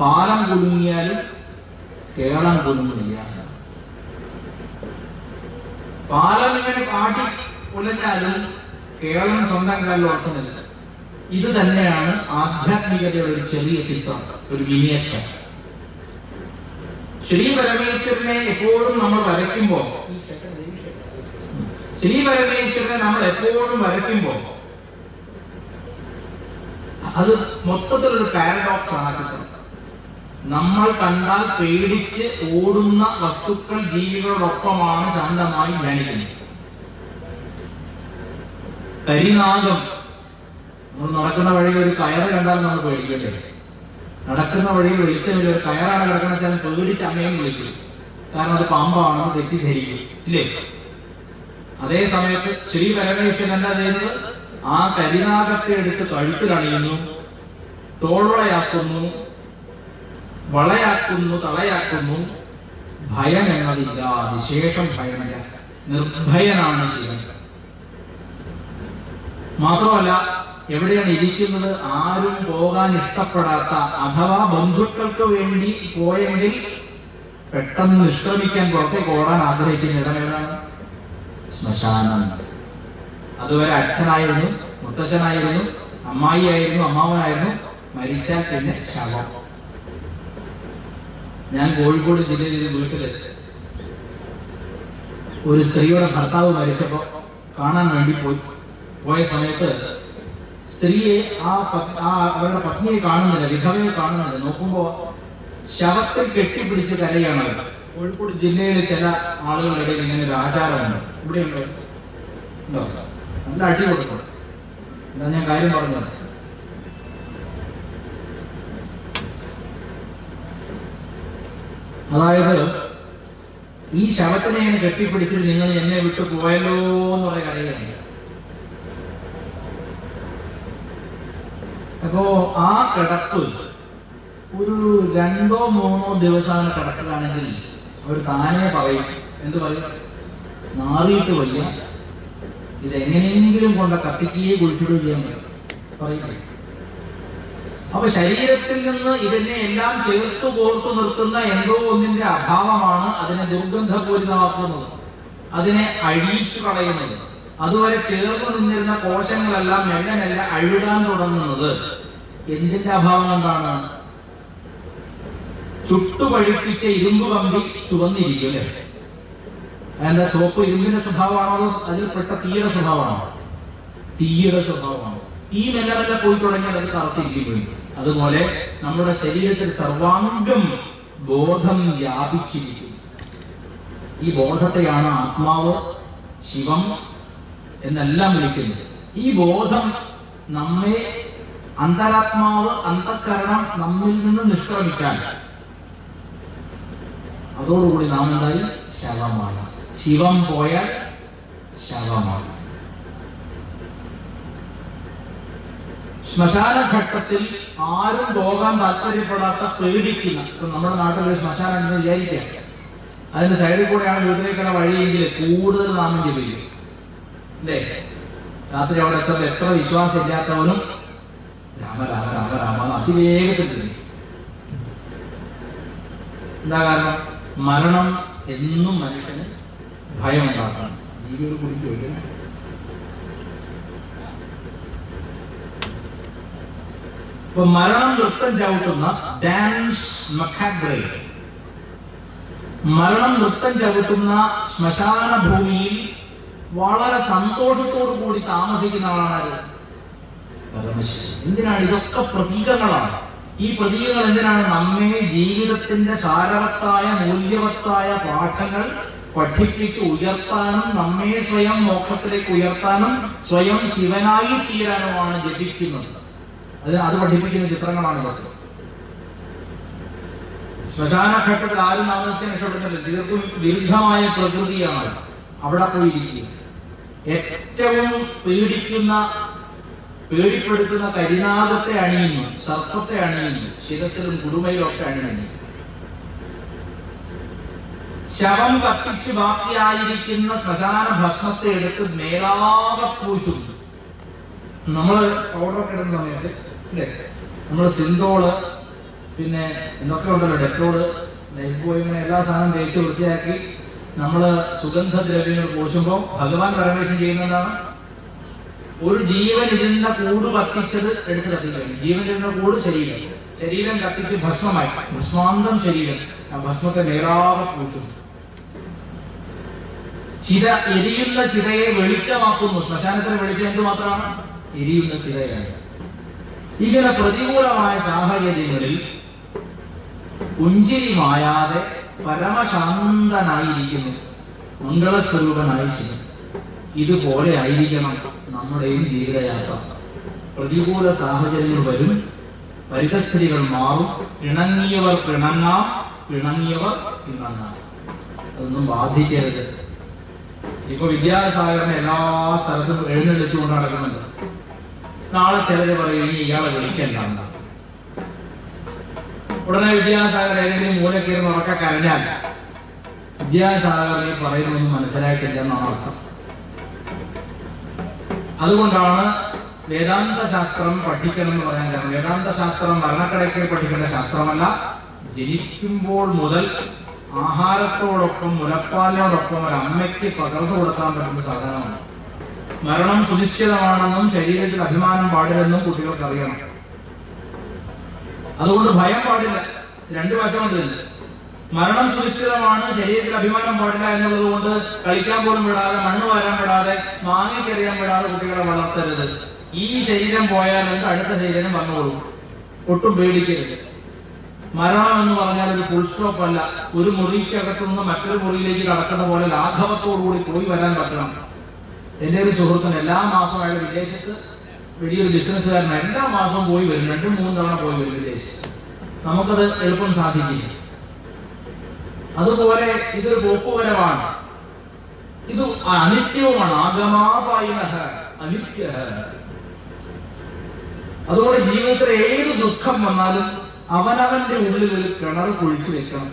പാലം കുലുങ്ങിയാലും കേളം കുലുങ്ങില്ല പാലം ഇങ്ങനെ കാട്ടി ഉലഞ്ഞാലും കേളം സ്വന്തം കാലിൽ ഉറച്ചു ഇത് തന്നെയാണ് ആധ്യാത്മികതയുടെ ഒരു ചെറിയ ചിത്രം ഒരു മിനിയേച്ചർ ശ്രീ പരമേശ്വരനെ എപ്പോഴും നമ്മൾ വരയ്ക്കുമ്പോൾ ശ്രീ പരമേശ്വരനെ നമ്മൾ എപ്പോഴും വരയ്ക്കുമ്പോൾ അത് മൊത്തത്തിലൊരു പാരഡോക്സ് ആണ് ചിത്രം. നമ്മൾ കണ്ടാൽ പേടിച്ച് ഓടുന്ന വസ്തുക്കൾ ജീവികളോടൊപ്പമാണ് ശാന്തമായി ധ്യാനിക്കുന്നത്. കരിനാഗം നമ്മൾ നടക്കുന്ന വഴിയിൽ ഒരു കയറ് കണ്ടാൽ നമ്മൾ പേടിക്കണ്ടേ? നടക്കുന്ന വഴിയിൽ വെളിച്ചമില്ല ഒരു കയറാണ് കിടക്കുന്ന വെച്ചാൽ പേടിച്ച് അമ്മയും വിളിക്കും. കാരണം അത് പാമ്പാണെന്ന് തെറ്റിദ്ധരിക്കും ഇല്ലേ? അതേ സമയത്ത് ശ്രീ പരമേശ്വരൻ എന്താ ചെയ്യുന്നത്? ആ കരിനാഗത്തെ എടുത്ത് കഴുത്തിലണിയുന്നു തോൾവളയാക്കുന്നു വളയാക്കുന്നു തളയാക്കുന്നു. ഭയം എന്നതില്ല വിശേഷം ഭയമില്ല. നിർഭയനാണ് ശിവൻ. മാത്രമല്ല എവിടെയാണ് ഇരിക്കുന്നത്? ആരും പോകാൻ ഇഷ്ടപ്പെടാത്ത അഥവാ ബന്ധുക്കൾക്ക് വേണ്ടി പോയെങ്കിൽ പെട്ടെന്ന് നിഷ്ക്രമിക്കാൻ പുറത്തേക്ക് ഓടാൻ ആഗ്രഹിക്കുന്ന ഇടം ഏതാണ്? ശ്മശാനം. അതുവരെ അച്ഛനായിരുന്നു മുത്തച്ഛനായിരുന്നു അമ്മായിയായിരുന്നു അമ്മാവനായിരുന്നു. മരിച്ചാൽ പിന്നെ ശവം. ഞാൻ കോഴിക്കോട് ജില്ലയിൽ ഒരു വീട്ടിൽ ഒരു സ്ത്രീയുടെ ഭർത്താവ് മരിച്ചപ്പോ കാണാൻ വേണ്ടി പോയി. പോയ സമയത്ത് സ്ത്രീയെ ആ അവരുടെ പത്നിയെ കാണുന്നില്ല വിധവയെ കാണുന്നില്ല. നോക്കുമ്പോ ശവത്തിൽ കെട്ടിപ്പിടിച്ച് കരയാണ് അവർ കോഴിക്കോട് ജില്ലയിലെ ചില ആളുകളുടെ ഇങ്ങനെ ഒരു ആചാരമുണ്ട്. ഇവിടെ ഉണ്ടോ? ഉണ്ടോ നല്ല അടി കൊടുക്കണം. എന്താ ഞാൻ കാര്യം പറഞ്ഞത്. അതായത് ഈ ശവത്തിനെ ഞാൻ കെട്ടിപ്പിടിച്ച് നിങ്ങൾ എന്നെ വിട്ടു പോയല്ലോ എന്നുള്ള കരയാണ് അപ്പോ ആ കിടപ്പ് ഒരു രണ്ടോ മൂന്നോ ദിവസമാണ് കിടക്കുകയാണെങ്കിൽ അവർ താനേ പറയും. എന്ത് പറയും? മാറിയിട്ട് വയ്യ. ഇതെങ്ങനെയെങ്കിലും കൊണ്ട് കത്തിക്കുകയും കുളിച്ചിടുകയും ചെയ്യാൻ പറയും അപ്പൊ ശരീരത്തിൽ നിന്ന് ഇതിനെ എല്ലാം ചേർത്ത് പോർത്തു നിർത്തുന്ന എന്തോ ഒന്നിന്റെ അഭാവമാണ് അതിനെ ദുർഗന്ധപൂരിതമാക്കുന്നത്. അതിനെ അഴിച്ചു കളയുന്നത്. അതുവരെ ചേർന്ന് നിന്നിരുന്ന കോശങ്ങളെല്ലാം മെല്ലെ മെല്ലെ അഴുകാൻ തുടങ്ങുന്നത്. എന്തിന്റെ അഭാവം കൊണ്ടാണ്? ചുട്ടുപഴിപ്പിച്ച ഇരുമ്പ് കമ്പി ചുവന്നിരിക്കും അല്ലേ? എന്താ ചുവപ്പ് ഇരുമ്പിന്റെ സ്വഭാവമാണോ അതിൽ പെട്ട തീയുടെ സ്വഭാവമാണോ? തീയുടെ സ്വഭാവമാണ്? തീ മെല്ലെ മെല്ലെ പോയി തുടങ്ങിയാൽ അത് കറുത്തിരിക്കും അതുപോലെ നമ്മുടെ ശരീരത്തിൽ സർവാംഗം ബോധം വ്യാപിച്ചിരിക്കും. ഈ ബോധത്തെയാണ് ആത്മാവ് ശിവം എന്നെല്ലാം വിളിക്കുന്നത് ഈ ബോധം നമ്മെ അന്തരാത്മാവ് അന്തക്കരണം നമ്മിൽ നിന്ന് നിഷ്ക്രമിച്ചാൽ അതോടുകൂടി നാം എന്തായി? ശവമാണ്. ശിവം പോയാൽ ശവമാണ്. ശ്മശാനഘട്ടത്തിൽ ആരും പോകാൻ താല്പര്യപ്പെടാത്ത പേടിക്കുന്ന നമ്മുടെ നാട്ടിൽ ശ്മശാനം എന്ന് വിചാരിക്കാം. അതിന്റെ സൈഡിൽ കൂടെയാണ് വീട്ടിലേക്കുള്ള വഴിയെങ്കിൽ കൂടുതൽ നാമം ജപിക്കും. അല്ലേ? രാത്രി അവിടെ എത്തുമ്പോൾ എത്ര വിശ്വാസമില്ലാത്തവനും രാമ രാമ രാമ രാമ അതിവേഗത്തിൽ എന്താ കാരണം? മരണം എന്നും മനുഷ്യന് ഭയമുണ്ടാക്കണം. ജീവികൾ കൂടി ചോദിക്കണം. ഇപ്പൊ മരണം നൃത്തം ചവിട്ടുന്ന ഡാൻസ് മക്കാബ്രേ മരണം നൃത്തം ചവിട്ടുന്ന ശ്മശാന ഭൂമിയിൽ വളരെ സന്തോഷത്തോടു കൂടി താമസിക്കുന്ന ആളാണ്? പരമശിവൻ എന്തിനാണ് ഇതൊക്കെ പ്രതീകങ്ങളാണ്? ഈ പ്രതീകങ്ങൾ എന്തിനാണ്? നമ്മെ ജീവിതത്തിന്റെ സാരവത്തായ മൂല്യവത്തായ പാഠങ്ങൾ പഠിപ്പിച്ച് ഉയർത്താനും നമ്മെ സ്വയം മോക്ഷത്തിലേക്ക് ഉയർത്താനും സ്വയം ശിവനായി തീരാനുമാണ് ജപിക്കുന്നത്. അത് അത് പഠിപ്പിക്കുന്ന ചിത്രങ്ങളാണ് ഇതൊക്കെ. ശ്മശാനഘട്ടത്തിൽ ആരും താമസിക്കാൻ ഇഷ്ടപ്പെടുന്നില്ല. ദീർഘ വിരുദ്ധമായ പ്രകൃതിയാണ്. അവിടെ പോയിരിക്കുക. ഏറ്റവും പേടിക്കുന്ന പേടിപ്പെടുത്തുന്ന കരിനാഗത്തെ അണിയുന്നു സർപ്പത്തെ അണിയുന്നു ശിരസിലും കുടുമയിലും ഒക്കെ അണിയുന്നു. ശവം കത്തിച്ച് ബാക്കിയായിരിക്കുന്ന ശ്മശാന ഭക്ഷണത്തെ എടുത്ത് മേലാകെ പൂശുന്നു. നമ്മൾ പൗഡറൊക്കെ ഇടുന്ന സമയത്ത് അല്ലേ നമ്മൾ സിന്തോൾ പിന്നെ എന്തൊക്കെ ഉണ്ടല്ലോ ഡെറ്റോൾ ലൈഫ് ബോയ് ഇങ്ങനെ എല്ലാ സാധനവും തേച്ച് വൃത്തിയാക്കി നമ്മൾ സുഗന്ധദ്രവ്യങ്ങൾ പൂശുമ്പോൾ ഭഗവാൻ പരമേശ്വരൻ ചെയ്യുന്നതാണ് ഒരു ജീവൻ ഇതിന്റെ കൂട് കത്തിച്ചത് എടുത്ത് കത്തിക്കുകയാണ് ജീവൻ കൂട് ശരീരം. ശരീരം കത്തിച്ച് ഭസ്മമായി. ഭസ്മാന്തം ശരീരം. ആ ഭസ്മത്തെ നേരാകെ പൂശും. ചിര എരിയുന്ന ചിതയെ വെളിച്ചമാക്കുന്നു. ശ്മശാനത്തിന് വെളിച്ചം എന്ത് മാത്രമാണ്? എരിയുന്ന ചിതയാണ് ഇങ്ങനെ പ്രതികൂലമായ സാഹചര്യങ്ങളിൽ പുഞ്ചിരി മായാതെ പരമശാന്തനായിരിക്കുന്നു. മംഗളസ്വരൂപനായി ശിവൻ ഇതുപോലെ ആയിരിക്കണം നമ്മുടെയും ജീവിതയാത്ര. പ്രതികൂല സാഹചര്യങ്ങൾ വരും പരിതസ്ഥിതികൾ മാറും ഇണങ്ങിയവർ പിണങ്ങാം പിണങ്ങിയവർ പിണങ്ങാം. അതൊന്നും ബാധിക്കരുത്. ഇപ്പൊ വിദ്യാസാഗരനെ എല്ലാ സ്ഥലത്തും എഴുന്നള്ളിച്ചുകൊണ്ട് നടക്കുന്നുണ്ട്. നാളെ ചിലര് പറയും ഇയാളെ വിളിക്കണ്ട. ഉടനെ വിദ്യാസാഗർ ഏതെങ്കിലും മൂലക്കേറി ഉറക്കെ കരഞ്ഞാൽ ഈ പറയുന്നൊന്നും മനസ്സിലായിട്ടില്ല എന്നാണ് അർത്ഥം. അതുകൊണ്ടാണ് വേദാന്ത ശാസ്ത്രം പഠിക്കണം എന്ന് പറയാൻ കാരണം. വേദാന്ത ശാസ്ത്രം മരണക്കടയ്ക്ക് പഠിക്കേണ്ട ശാസ്ത്രമല്ല ജനിക്കുമ്പോൾ മുതൽ ആഹാരത്തോടൊപ്പം മുലപ്പാലിനോടൊപ്പം ഒരു അമ്മയ്ക്ക് പകർന്നു കൊടുക്കാൻ പറ്റുന്ന സാധനമാണ്. മരണം സുനിശ്ചിതമാണെന്നും ശരീരത്തിൽ അഭിമാനം പാടില്ലെന്നും കുട്ടികൾക്ക് അറിയണം. അതുകൊണ്ട് ഭയം പാടില്ല. രണ്ടു വശമുണ്ട്. മരണം സുനിശ്ചിതമാണ് ശരീരത്തിൽ അഭിമാനം പാടില്ല എന്നുള്ളത് കൊണ്ട് കളിക്കാൻ പോലും വിടാതെ മണ്ണ് വാരാൻ വിടാതെ മാങ്ങിക്കെറിയാൻ വിടാതെ കുട്ടികളെ വളർത്തരുത്. ഈ ശരീരം പോയാൽ എന്ത് അടുത്ത ശരീരം വന്നോളൂ ഒട്ടും പേടിക്കരുത്. മരണം എന്ന് പറഞ്ഞാൽ ഒരു ഫുൾ സ്റ്റോപ്പ് അല്ല. ഒരു മുറിക്കകത്തുനിന്ന് മറ്റൊരു മുറിയിലേക്ക് കടക്കുന്ന പോലെ ലാഘവത്തോടുകൂടി പോയി വരാൻ പറ്റണം. എന്റെ ഒരു സുഹൃത്തിന് എല്ലാ മാസവും വിദേശത്ത് വലിയൊരു ബിസിനസ്സുകാരൻ എല്ലാ മാസവും പോയി വരും രണ്ടും മൂന്നും തവണ പോയി വരും വിദേശത്ത്. നമുക്കത് എളുപ്പം സാധിക്കില്ല. അതുപോലെ ഇതൊരു പോക്കുവരവാണ്. ഇത് അനിത്യവുമാണ്. ആഗമാപായിന അനിത്യ. അതുപോലെ ജീവിതത്തിൽ ഏത് ദുഃഖം വന്നാലും അവനവന്റെ ഉള്ളിൽ ഒരു കിണർ കുഴിച്ചു വെക്കണം.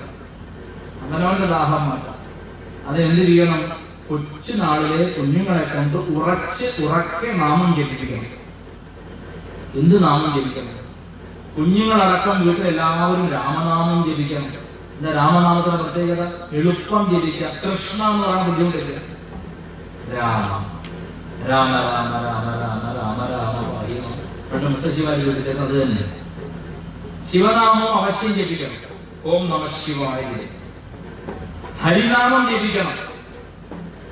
അവനവന്റെ ദാഹം മാറ്റാം. അതെന്ത് ചെയ്യണം? കൊച്ചു നാളിലെ കുഞ്ഞുങ്ങളെ കൊണ്ട് ഉറച്ച് ഉറക്കെ നാമം ജപിപ്പിക്കണം. എന്ത് നാമം ജപിക്കണം? കുഞ്ഞുങ്ങളടക്കം വീട്ടിൽ എല്ലാവരും രാമനാമം ജപിക്കണം. എന്താ രാമനാമത്തിന്റെ പ്രത്യേകത? എളുപ്പം ജപിക്കാം കൃഷ്ണ എന്ന് പറയാൻ ബുദ്ധിമുട്ടില്ല. രാമ. രാമ രാമ രാമ രാമ രാമ രാമ പാഹിമ പണ്ട് മുത്തശ്ശിവാരി വീട്ടിൽ അത് തന്നെ. ശിവനാമം അവശ്യം ജപിക്കണം. ഓം നമ ശിവായ. ഹരിനാമം ജപിക്കണം.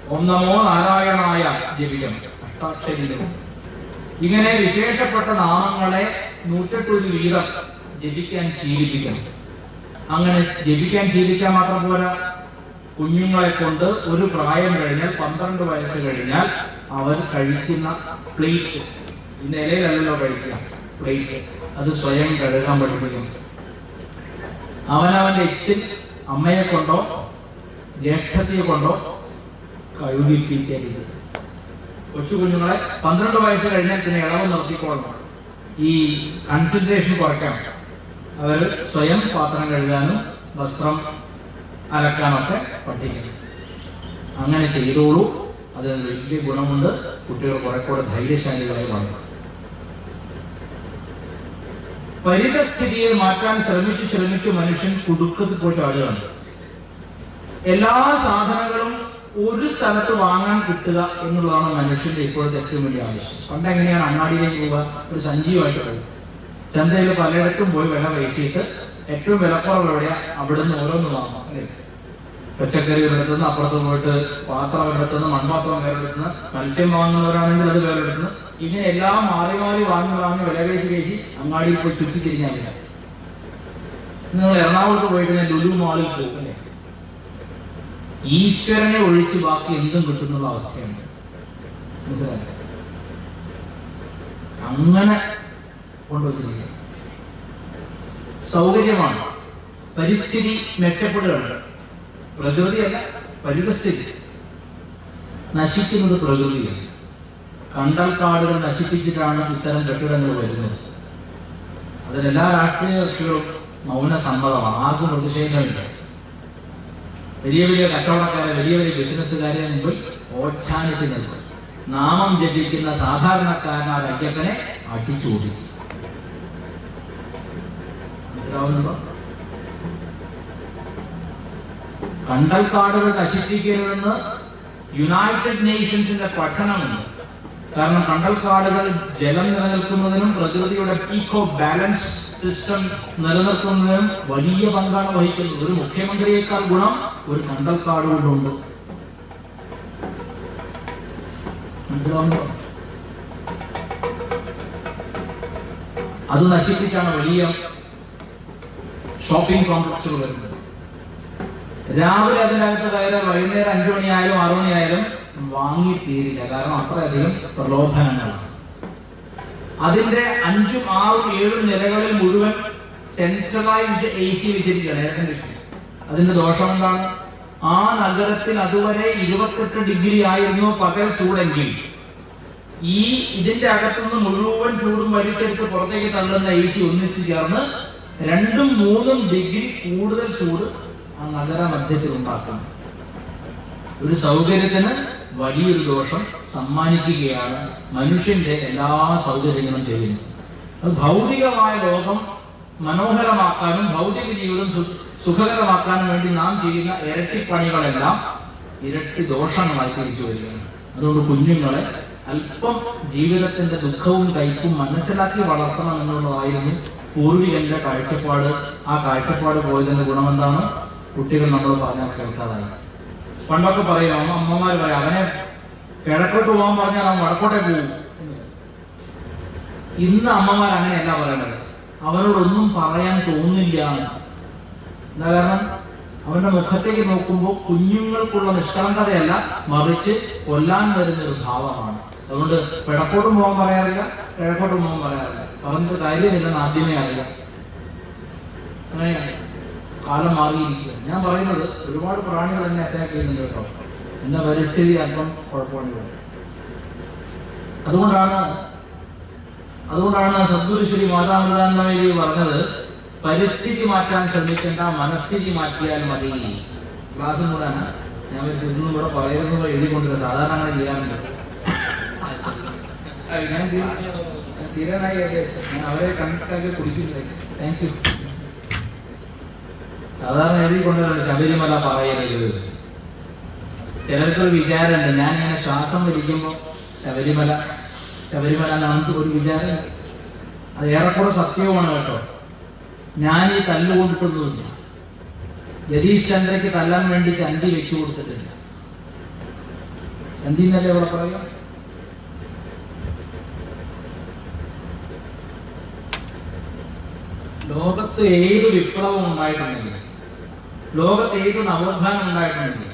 ഓം നമോ നാരായണായ ജപിക്കണം. അഷ്ടാക്ഷരികളും. ഇങ്ങനെ വിശേഷപ്പെട്ട നാമങ്ങളെ നൂറ്റെട്ടൊരു വീതം ജപിക്കാൻ ശീലിപ്പിക്കണം. അങ്ങനെ ജപിക്കാൻ ശീലിച്ചാൽ മാത്രം പോരാ. കുഞ്ഞുങ്ങളെ കൊണ്ട് ഒരു പ്രായം കഴിഞ്ഞാൽ പന്ത്രണ്ട് വയസ്സ് കഴിഞ്ഞാൽ അവർ കഴിക്കുന്ന പ്ലേറ്റ്. നിലയിലല്ലോ കഴിക്കുക. പ്ലേറ്റ്. അത് സ്വയം കഴുകാൻ പഠിപ്പിക്കണം. അവനവന്റെ എച്ചിൽ അമ്മയെ കൊണ്ടോ ജ്യേഷ്ഠത്തെ കൊണ്ടോ കഴുകിപ്പിക്കരുത്. കൊച്ചു കുഞ്ഞുങ്ങളെ പന്ത്രണ്ട് വയസ്സ് കഴിഞ്ഞാൽ പിന്നെ ഇളവ് നിർത്തിക്കൊള്ളണം ഈ കൺസെൻട്രേഷൻ കുറയ്ക്കാൻ അവർ സ്വയം പാത്രം കഴുകാനും വസ്ത്രം അലക്കാനൊക്കെ പഠിക്കണം അങ്ങനെ ചെയ്തോളൂ. അത് വലിയ ഗുണമുണ്ട്. കുട്ടികൾ കുറെ കൂടെ ധൈര്യശാലികളായി വളരും. പരിതസ്ഥിതിയെ മാറ്റാൻ ശ്രമിച്ചു ശ്രമിച്ചു മനുഷ്യൻ കുടുക്കത്തിൽ പോയിട്ട് ആളുകളുണ്ട് എല്ലാ സാധനങ്ങളും ഒരു സ്ഥലത്ത് വാങ്ങാൻ കിട്ടുക എന്നുള്ളതാണ് മനുഷ്യന്റെ ഇപ്പോഴത്തെ ഏറ്റവും വലിയ ആവശ്യം. പണ്ട് എങ്ങനെയാണ് അങ്ങാടിയിലേക്ക് പോവുക? ഒരു സഞ്ജീവമായിട്ട് പോകും ചന്തയിൽ പലയിടത്തും പോയി വില പേശിയിട്ട് ഏറ്റവും വിലക്കുറവ് അവിടുന്ന് ഓരോന്ന് വാങ്ങാം പച്ചക്കറി ഒരിടത്തുനിന്ന് അപ്പുറത്ത് പോയിട്ട് പാത്രം ഒരിടത്തുനിന്ന് മൺപാത്രം വേറെടുത്തുനിന്ന് മത്സ്യം വാങ്ങുന്നവരാണെങ്കിൽ അത് വേറെടുത്തുനിന്ന് ഇങ്ങനെ എല്ലാം മാറി മാറി വാങ്ങി വാങ്ങി വില പേശി പേശി അങ്ങാടിയിൽ പോയി ചുറ്റിത്തിരിഞ്ഞാൽ നിങ്ങൾ എറണാകുളത്ത് പോയിട്ട് ലുലു മാളിൽ പോകും അല്ലേ? ഈശ്വരനെ ഒഴിച്ച് ബാക്കി എന്തും കിട്ടുന്നുള്ള അവസ്ഥയാണ്. അങ്ങനെ കൊണ്ടുവച്ചിരിക്കുക സൗകര്യമാണ്. പരിസ്ഥിതി മെച്ചപ്പെടുകയാണ്. പ്രകൃതിയല്ല പരിതസ്ഥിതി. നശിക്കുന്നത് പ്രകൃതിയാണ്. കണ്ടൽ കാടുകൾ നശിപ്പിച്ചിട്ടാണ് ഇത്തരം കെട്ടിടങ്ങൾ വരുന്നത്. അതിലെല്ലാ രാഷ്ട്രീയ കക്ഷികളും മൗന സമ്മതമാണ് ആർക്കും പ്രതിഷേധമില്ല. വലിയ വലിയ കച്ചവടക്കാരെ വലിയ വലിയ ബിസിനസ്സുകാരെ മുമ്പിൽ ഓച്ഛാനിച്ച് നിൽക്കും നാമം ജപിക്കുന്ന സാധാരണക്കാരനായ അയ്യപ്പനെ അടിച്ചോടിക്കും. മനസ്സിലാവുന്നുണ്ടോ? കണ്ടൽക്കാടുകൾ നശിപ്പിക്കരുതെന്ന് യുണൈറ്റഡ് നേഷൻസിന്റെ പഠനമുണ്ട്. കാരണം കണ്ടൽക്കാടുകൾ ജലം നിലനിൽക്കുന്നതിനും പ്രകൃതിയുടെ ഈക്കോ ബാലൻസ് സിസ്റ്റം നിലനിർത്തുന്നതിനും വലിയ പങ്കാണ് വഹിക്കുന്നത്. ഒരു മുഖ്യമന്ത്രിയേക്കാൾ ഗുണം ഒരു കണ്ടൽക്കാടുകൊണ്ടുണ്ട് കൊണ്ടുണ്ട്. അത് നശിപ്പിച്ചാണ് വലിയ ഷോപ്പിംഗ് കോംപ്ലക്സുകൾ വരുന്നത്. രാവിലെ അതിനകത്ത് കയറി വൈകുന്നേരം അഞ്ചു മണിയായാലും ആറു മണിയായാലും വാങ്ങി തീരില്ല കാരണം അത്രയധികം പ്രലോഭനങ്ങളാണ്. അതിന്റെ അഞ്ചും ആറും ഏഴും നിലകളിൽ മുഴുവൻ സെൻട്രലൈസ്ഡ് എ സി വെച്ചിരിക്കുകയാണ് കണ്ടീഷൻ അതിന്റെ ദോഷം എന്താണ്? ആ നഗരത്തിൽ അതുവരെ ഇരുപത്തെട്ട് ഡിഗ്രി ആയിരുന്നു പകൽ ചൂടെങ്കിൽ. ഈ ഇതിന്റെ അകത്തുനിന്ന് മുഴുവൻ ചൂടും വലിച്ചെടുത്ത് പുറത്തേക്ക് തള്ളുന്ന എ സി ഒന്നിച്ചു ചേർന്ന് രണ്ടും മൂന്നും ഡിഗ്രി കൂടുതൽ ചൂട് ആ നഗര മധ്യത്തിൽ ഉണ്ടാക്കുന്നു. ഒരു സൗകര്യത്തിന് വലിയൊരു ദോഷം സമ്മാനിക്കുകയാണ് മനുഷ്യന്റെ എല്ലാ സൗകര്യങ്ങളും ചെയ്യുന്നത്. അത് ഭൗതികമായ ലോകം മനോഹരമാക്കാനും ഭൗതിക ജീവിതം സു- സുഖകരമാക്കാനും വേണ്ടി നാം ചെയ്യുന്ന ഇരട്ടിപ്പണികളെല്ലാം ഇരട്ടി ദോഷങ്ങളായി തിരിച്ചു വരികയാണ്. അതുകൊണ്ട് കുഞ്ഞുങ്ങളെ അല്പം ജീവിതത്തിന്റെ ദുഃഖവും കയ്പും മനസ്സിലാക്കി വളർത്തണം എന്നുള്ളതായിരുന്നു പൂർവികന്റെ കാഴ്ചപ്പാട്. ആ കാഴ്ചപ്പാട് പോയതിന്റെ ഗുണമെന്താണ്? കുട്ടികൾ നമ്മൾ പറഞ്ഞാൽ കേൾക്കാതായി. പണ്ടൊക്കെ പറയും അമ്മമാർ പറയാം അവനെ കിഴക്കോട്ട് പോകാൻ പറഞ്ഞാൽ അവൻ വടക്കോട്ടേ പോകും. ഇന്ന് അമ്മമാർ അങ്ങനെയല്ല പറയണത് അവരോടൊന്നും പറയാൻ തോന്നില്ല. എന്താ കാരണം? അവന്റെ മുഖത്തേക്ക് നോക്കുമ്പോൾ കുഞ്ഞുങ്ങൾക്കുള്ള നിഷ്കളങ്കതയല്ല മറിച്ച് കൊല്ലാൻ വരുന്ന ഒരു ഭാവമാണ്. അതുകൊണ്ട് പിടക്കോട്ടും പോകാൻ പറയാറില്ല കിഴക്കോട്ടും പോകാൻ പറയാറില്ല. പറഞ്ഞ കാര്യമില്ലെന്ന് ആദ്യമേ അറിയാം. അങ്ങനെയാണ് കാലം മാറിയിരിക്കുക ഞാൻ പറയുന്നത് ഒരുപാട് പ്രാണികൾ എന്നെ അറ്റാക്ക് ചെയ്യുന്നുണ്ട് കേട്ടോ. എന്ന പരിസ്ഥിതി അല്പം കുഴപ്പമുണ്ട്. അതുകൊണ്ടാണ് അതുകൊണ്ടാണ് സദ്ഗുരു ശ്രീ മാതാമൃതാനന്ദമേരി പറഞ്ഞത് പരിസ്ഥിതി മാറ്റാൻ ശ്രമിക്കേണ്ട മനസ്ഥിതി മാറ്റിയാൽ മതി. ക്ലാസ് കൂടാണ് ഞാൻ ഇന്നും ഇവിടെ പറയുന്നത് എഴുതിക്കൊണ്ടിരുന്നത് സാധാരണ അങ്ങനെ ചെയ്യാറുണ്ട്. ഞാൻ തീരാനായി. ഞാൻ അവരെ കണ്ടിട്ടൊക്കെ കുടിക്കുന്നില്ല താങ്ക് യു സാധാരണ എഴുതിക്കൊണ്ടിരുന്നത് ശബരിമല പറയരുത്. ചിലർക്കൊരു വിചാരമുണ്ട്. ഞാൻ ഇങ്ങനെ ശ്വാസം വലിക്കുമ്പോൾ ശബരിമല ശബരിമല നമുക്ക് ഒരു വിചാരം അത് ഏറെക്കുറെ സത്യവുമാണ് കേട്ടോ. ഞാൻ ഈ തല്ലുകൊണ്ടിട്ടൊന്നുമില്ല ജഗീഷ് ചന്ദ്രയ്ക്ക് തല്ലാൻ വേണ്ടി ചന്തി വെച്ചു കൊടുത്തിട്ടില്ല. ചന്തി എന്നല്ലേ ഇവിടെ പറയാം ലോകത്ത് ഏത് വിപ്ലവം ഉണ്ടായിട്ടുണ്ടെങ്കിലും ലോകത്ത് ഏത് നവോത്ഥാനം ഉണ്ടായിട്ടുണ്ടെങ്കിലും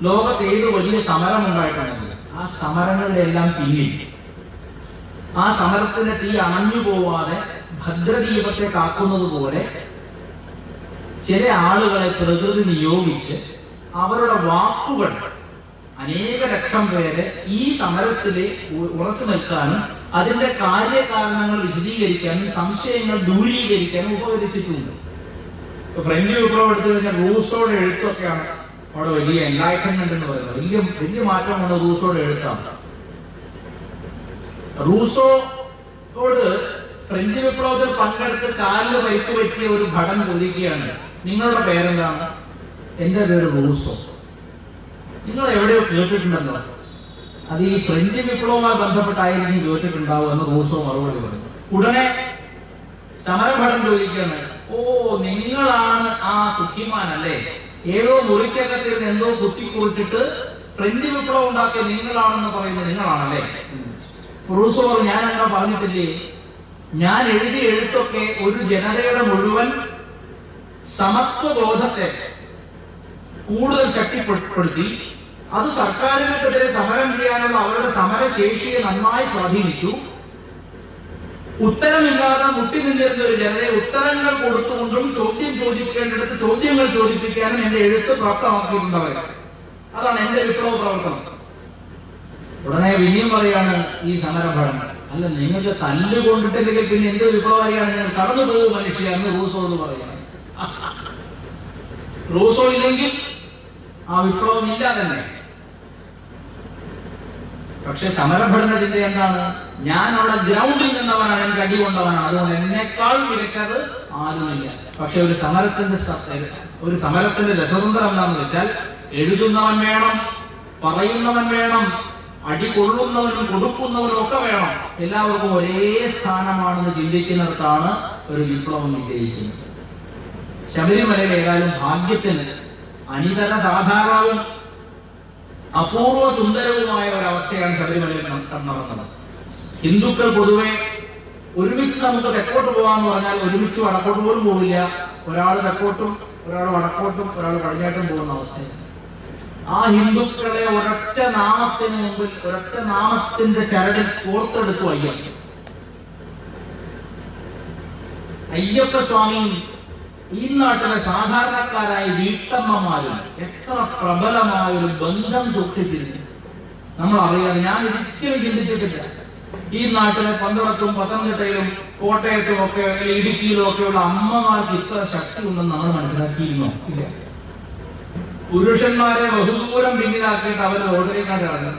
ലോകത്ത് ഏത് വലിയ സമരം ഉണ്ടായിട്ടുണ്ടെങ്കിലും ആ സമരങ്ങളുടെ എല്ലാം പിന്നിൽ. ആ സമരത്തിന്റെ തീ അണഞ്ഞു പോവാതെ ഭദ്രദീപത്തെ കാക്കുന്നത് പോലെ ചില ആളുകളെ പ്രകൃതി നിയോഗിച്ച് അവരുടെ വാക്കുകൾ അനേക ലക്ഷം പേരെ ഈ സമരത്തിൽ ഉറച്ചു നിൽക്കാനും അതിന്റെ കാര്യകാരണങ്ങൾ വിശദീകരിക്കാനും സംശയങ്ങൾ ദൂരീകരിക്കാനും ഉപകരിച്ചിട്ടുണ്ട്. ഫ്രഞ്ച് വിപ്ലവം എടുത്തു കഴിഞ്ഞാൽ റൂസോയുടെ എഴുത്തൊക്കെയാണ് അവിടെ വലിയ എൻലൈറ്റൻമെന്റ് എന്ന് പറയുന്നത്. വലിയ വലിയ മാറ്റമാണ് റൂസോയുടെ എഴുത്താണ്. റൂസോയോട് ഫ്രഞ്ച് വിപ്ലവത്തിൽ പങ്കെടുത്ത് കാലിൽ പൈപ്പ് പറ്റിയ ഒരു ഭടൻ ചോദിക്കുകയാണ് നിങ്ങളുടെ പേരെന്താണ്? എന്റെ പേര് റൂസോ. നിങ്ങൾ എവിടെയോ കേട്ടിട്ടുണ്ടല്ലോ. അത് ഈ ഫ്രഞ്ച് വിപ്ലവവുമായി ബന്ധപ്പെട്ടായിരിക്കും കേട്ടിട്ടുണ്ടാവും എന്ന് റൂസോ മറുപടി പറഞ്ഞു. ഉടനെ സമരഭടൻ ചോദിക്കുകയാണ് ഓ നിങ്ങളാണ് ആ സുഖിമാൻ അല്ലേ ഏതോ മുറിക്കകത്തിരുന്ന് എന്തോ കുത്തിക്കുറിച്ചിട്ട് ഫ്രഞ്ച് വിപ്ലവം ഉണ്ടാക്കിയ നിങ്ങളാണെന്ന് പറയുന്നത് നിങ്ങളാണല്ലേ? റൂസോ ഞാൻ അങ്ങനെ പറഞ്ഞിട്ടില്ലേ? ഞാൻ എഴുതി എഴുത്തൊക്കെ ഒരു ജനതയുടെ മുഴുവൻ സമത്വബോധത്തെ കൂടുതൽ ശക്തിപ്പെടുത്തി. അത് സർക്കാരിനെതിരെ സമരം ചെയ്യാനുള്ള അവരുടെ സമരശേഷിയെ നന്നായി സ്വാധീനിച്ചു. ഉത്തരമില്ലാതെ മുട്ടി നിന്നിരുന്ന ഒരു ജനതയെ ഉത്തരങ്ങൾ കൊടുത്തുകൊണ്ടും ചോദ്യം ചോദിക്കേണ്ടിടത്ത് ചോദ്യങ്ങൾ ചോദിപ്പിക്കാനും എന്റെ എഴുത്ത് പ്രാപ്തമാക്കിയിട്ടുണ്ട് അതാണ് എന്റെ വിപ്ലവ പ്രവർത്തനം. ഉടനെ വിനിയും പറയാണ് ഈ സമരഫലം അല്ല നിങ്ങൾക്ക് തല്ല് കൊണ്ടിട്ടില്ലെങ്കിൽ പിന്നെ എന്ത് വിപ്ലവകാരിയാണ് ഞാൻ കടന്നു പോകും മനുഷ്യ എന്ന് പറയുന്നത് റൂസോ ഇല്ലെങ്കിൽ ആ വിപ്ലവം ഇല്ല തന്നെ. പക്ഷെ സമരഭടന ചിന്ത എന്താണ്? ഞാൻ അവിടെ ഗ്രൗണ്ടിൽ നിന്നവനാണ് എനിക്ക് അടി കൊണ്ടവനാണ്. അതുകൊണ്ട് എന്നെക്കാൾ മികച്ചത് ആരുമില്ല പക്ഷെ ഒരു സമരത്തിന്റെ ഒരു സമരത്തിന്റെ രസതന്ത്രം എന്താണെന്ന് വെച്ചാൽ എഴുതുന്നവൻ വേണം പറയുന്നവൻ വേണം അടി കൊള്ളുന്നവനും കൊടുക്കുന്നവനും ഒക്കെ വേണം. എല്ലാവർക്കും ഒരേ സ്ഥാനമാണെന്ന് ചിന്തിക്കുന്നിടത്താണ് ഒരു വിപ്ലവം വിജയിക്കുന്നത്. ശബരിമലയിൽ ഏതായാലും ഭാഗ്യത്തിന് അനിതര സാധാരണവും അപൂർവ സുന്ദരവുമായ ഒരവസ്ഥയാണ് ശബരിമലയിൽ നടന്നത്. ഹിന്ദുക്കൾ പൊതുവെ ഒരുമിച്ച് നമുക്ക് തെക്കോട്ട് പോകാന്ന് പറഞ്ഞാൽ ഒരുമിച്ച് വടക്കോട്ട് പോലും പോവില്ല. ഒരാൾ തെക്കോട്ടും ഒരാൾ വടക്കോട്ടും ഒരാൾ പടിഞ്ഞാട്ടും പോകുന്ന അവസ്ഥയാണ്. ആ ഹിന്ദുക്കളെ ഒരൊറ്റ നാമത്തിന് മുമ്പിൽ ഒരൊറ്റ നാമത്തിന്റെ ചരടിൽ കോർത്തെടുത്തു അയ്യപ്പൻ. അയ്യപ്പ സ്വാമിയും ഈ നാട്ടിലെ സാധാരണക്കാരായ വീട്ടമ്മമാരും എത്ര പ്രബലമായ ഒരു ബന്ധം സൂക്ഷിച്ചിരുന്നു. നമ്മൾ അറിയാതെ ഞാൻ ഒരിക്കലും ചിന്തിച്ചിട്ടില്ല. ഈ നാട്ടിലെ പന്തളത്തും പത്തനംതിട്ടയിലും കോട്ടയത്തും ഒക്കെ ഇടുക്കിയിലും ഒക്കെയുള്ള അമ്മമാർക്ക് ഇത്ര ശക്തി ഉണ്ടെന്ന് നമ്മൾ മനസ്സിലാക്കിയിരുന്നോ? ഇല്ല. പുരുഷന്മാരെ ബഹുദൂരം പിന്നിലാക്കിയിട്ട് അവർ റോഡിലേക്കാണ്ട് ഇറങ്ങി.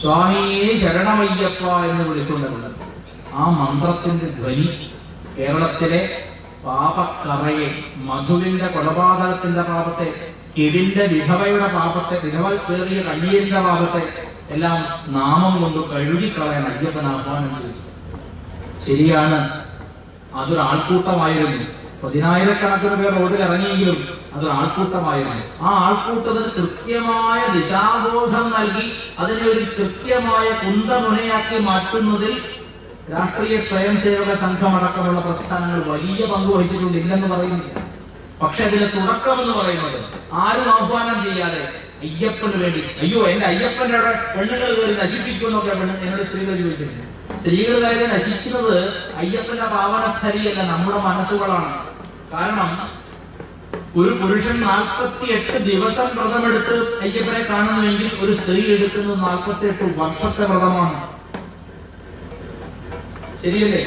സ്വാമിയെ ശരണമയ്യപ്പ എന്ന് വിളിച്ചുകൊണ്ടുള്ളത് ആ മന്ത്രത്തിന്റെ ധ്വനി കേരളത്തിലെ പാപക്കറയെ മധുവിന്റെ കൊലപാതകത്തിന്റെ പാപത്തെ കിടിന്റെ വിധവയുടെ പാപത്തെ വിധവ കയറിയ കണ്ണീരിന്റെ പാപത്തെ എല്ലാം നാമം കൊണ്ട് കഴുകിക്കളയാൻ അയ്യപ്പൻ ആഹ്വാനം ചെയ്തു. ശരിയാണ് അതൊരാൾക്കൂട്ടമായിരുന്നു. പതിനായിരക്കണക്കിന് പേർ റോഡിൽ ഇറങ്ങിയെങ്കിലും അതൊരു ആൾക്കൂട്ടമായമാണ് ആ ആൾക്കൂട്ടത്തിന് കൃത്യമായ ദിശാബോധം നൽകി അതിനെ ഒരു കൃത്യമായ കുന്തമുനയാക്കി മാറ്റുന്നതിൽ രാഷ്ട്രീയ സ്വയം സേവക സംഘമടക്കമുള്ള പ്രസ്ഥാനങ്ങൾ വലിയ പങ്ക് വഹിച്ചിട്ടുണ്ട് ഇല്ലെന്ന് പറയുന്നില്ല. പക്ഷെ അതിന് തുടക്കമെന്ന് പറയുന്നത് ആരും ആഹ്വാനം ചെയ്യാതെ അയ്യപ്പന് വേണ്ടി. അയ്യോ എന്റെ അയ്യപ്പന്റെ അവിടെ പെണ്ണുങ്ങൾ കയറി നശിപ്പിക്കുമെന്നൊക്കെ പെണ്ണ് എന്നോട് സ്ത്രീകൾ ചോദിച്ചിട്ടുണ്ട്. സ്ത്രീകൾ കയറി നശിക്കുന്നത് അയ്യപ്പന്റെ പാവനസ്ഥലിയല്ല നമ്മുടെ മനസ്സുകളാണ്. കാരണം ഒരു പുരുഷൻ നാൽപ്പത്തിയെട്ട് ദിവസം വ്രതമെടുത്ത് അയ്യപ്പനെ കാണുന്നുവെങ്കിൽ ഒരു സ്ത്രീ എടുക്കുന്നത് നാൽപ്പത്തിയെട്ട് വർഷത്തെ വ്രതമാണ്. ശരിയല്ലേ?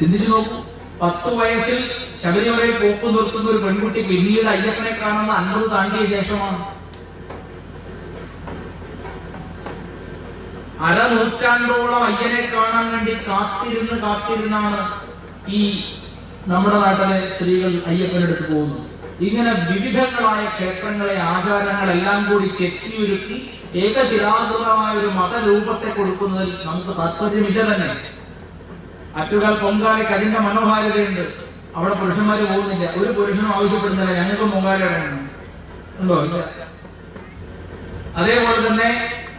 ചിന്തിച്ചു നോക്കൂ. പത്ത് വയസ്സിൽ ശബരിമലയിൽ പോപ്പ് നിർത്തുന്ന ഒരു പെൺകുട്ടി പിന്നീട് അയ്യപ്പനെ കാണുന്ന അൻപത് താണ്ടിയ ശേഷമാണ്. അരനൂറ്റാണ്ടോളം അയ്യനെ കാണാൻ വേണ്ടി കാത്തിരുന്ന് കാത്തിരുന്നാണ് ഈ നമ്മുടെ നാട്ടിലെ സ്ത്രീകൾ അയ്യപ്പനെടുത്ത് പോകുന്നു. ഇങ്ങനെ വിവിധങ്ങളായ ക്ഷേത്രങ്ങളെ ആചാരങ്ങളെല്ലാം കൂടി ചെത്തിയൊരുക്കി ഏകശിലാകൃതമായ ഒരു മതരൂപത്തെ കൊടുക്കുന്നതിൽ നമുക്ക് താല്പര്യമില്ല തന്നെ. അറ്റുകാൽ പൊങ്കാലയ്ക്ക് അതിന്റെ മനോഹാരിതയുണ്ട്. അവിടെ പുരുഷന്മാര് പോകുന്നില്ല. ഒരു പുരുഷനും ആവശ്യപ്പെടുന്നില്ല. ഞങ്ങൾക്ക് പൊങ്കാലയുടെ ഉണ്ടോ? അതേപോലെ തന്നെ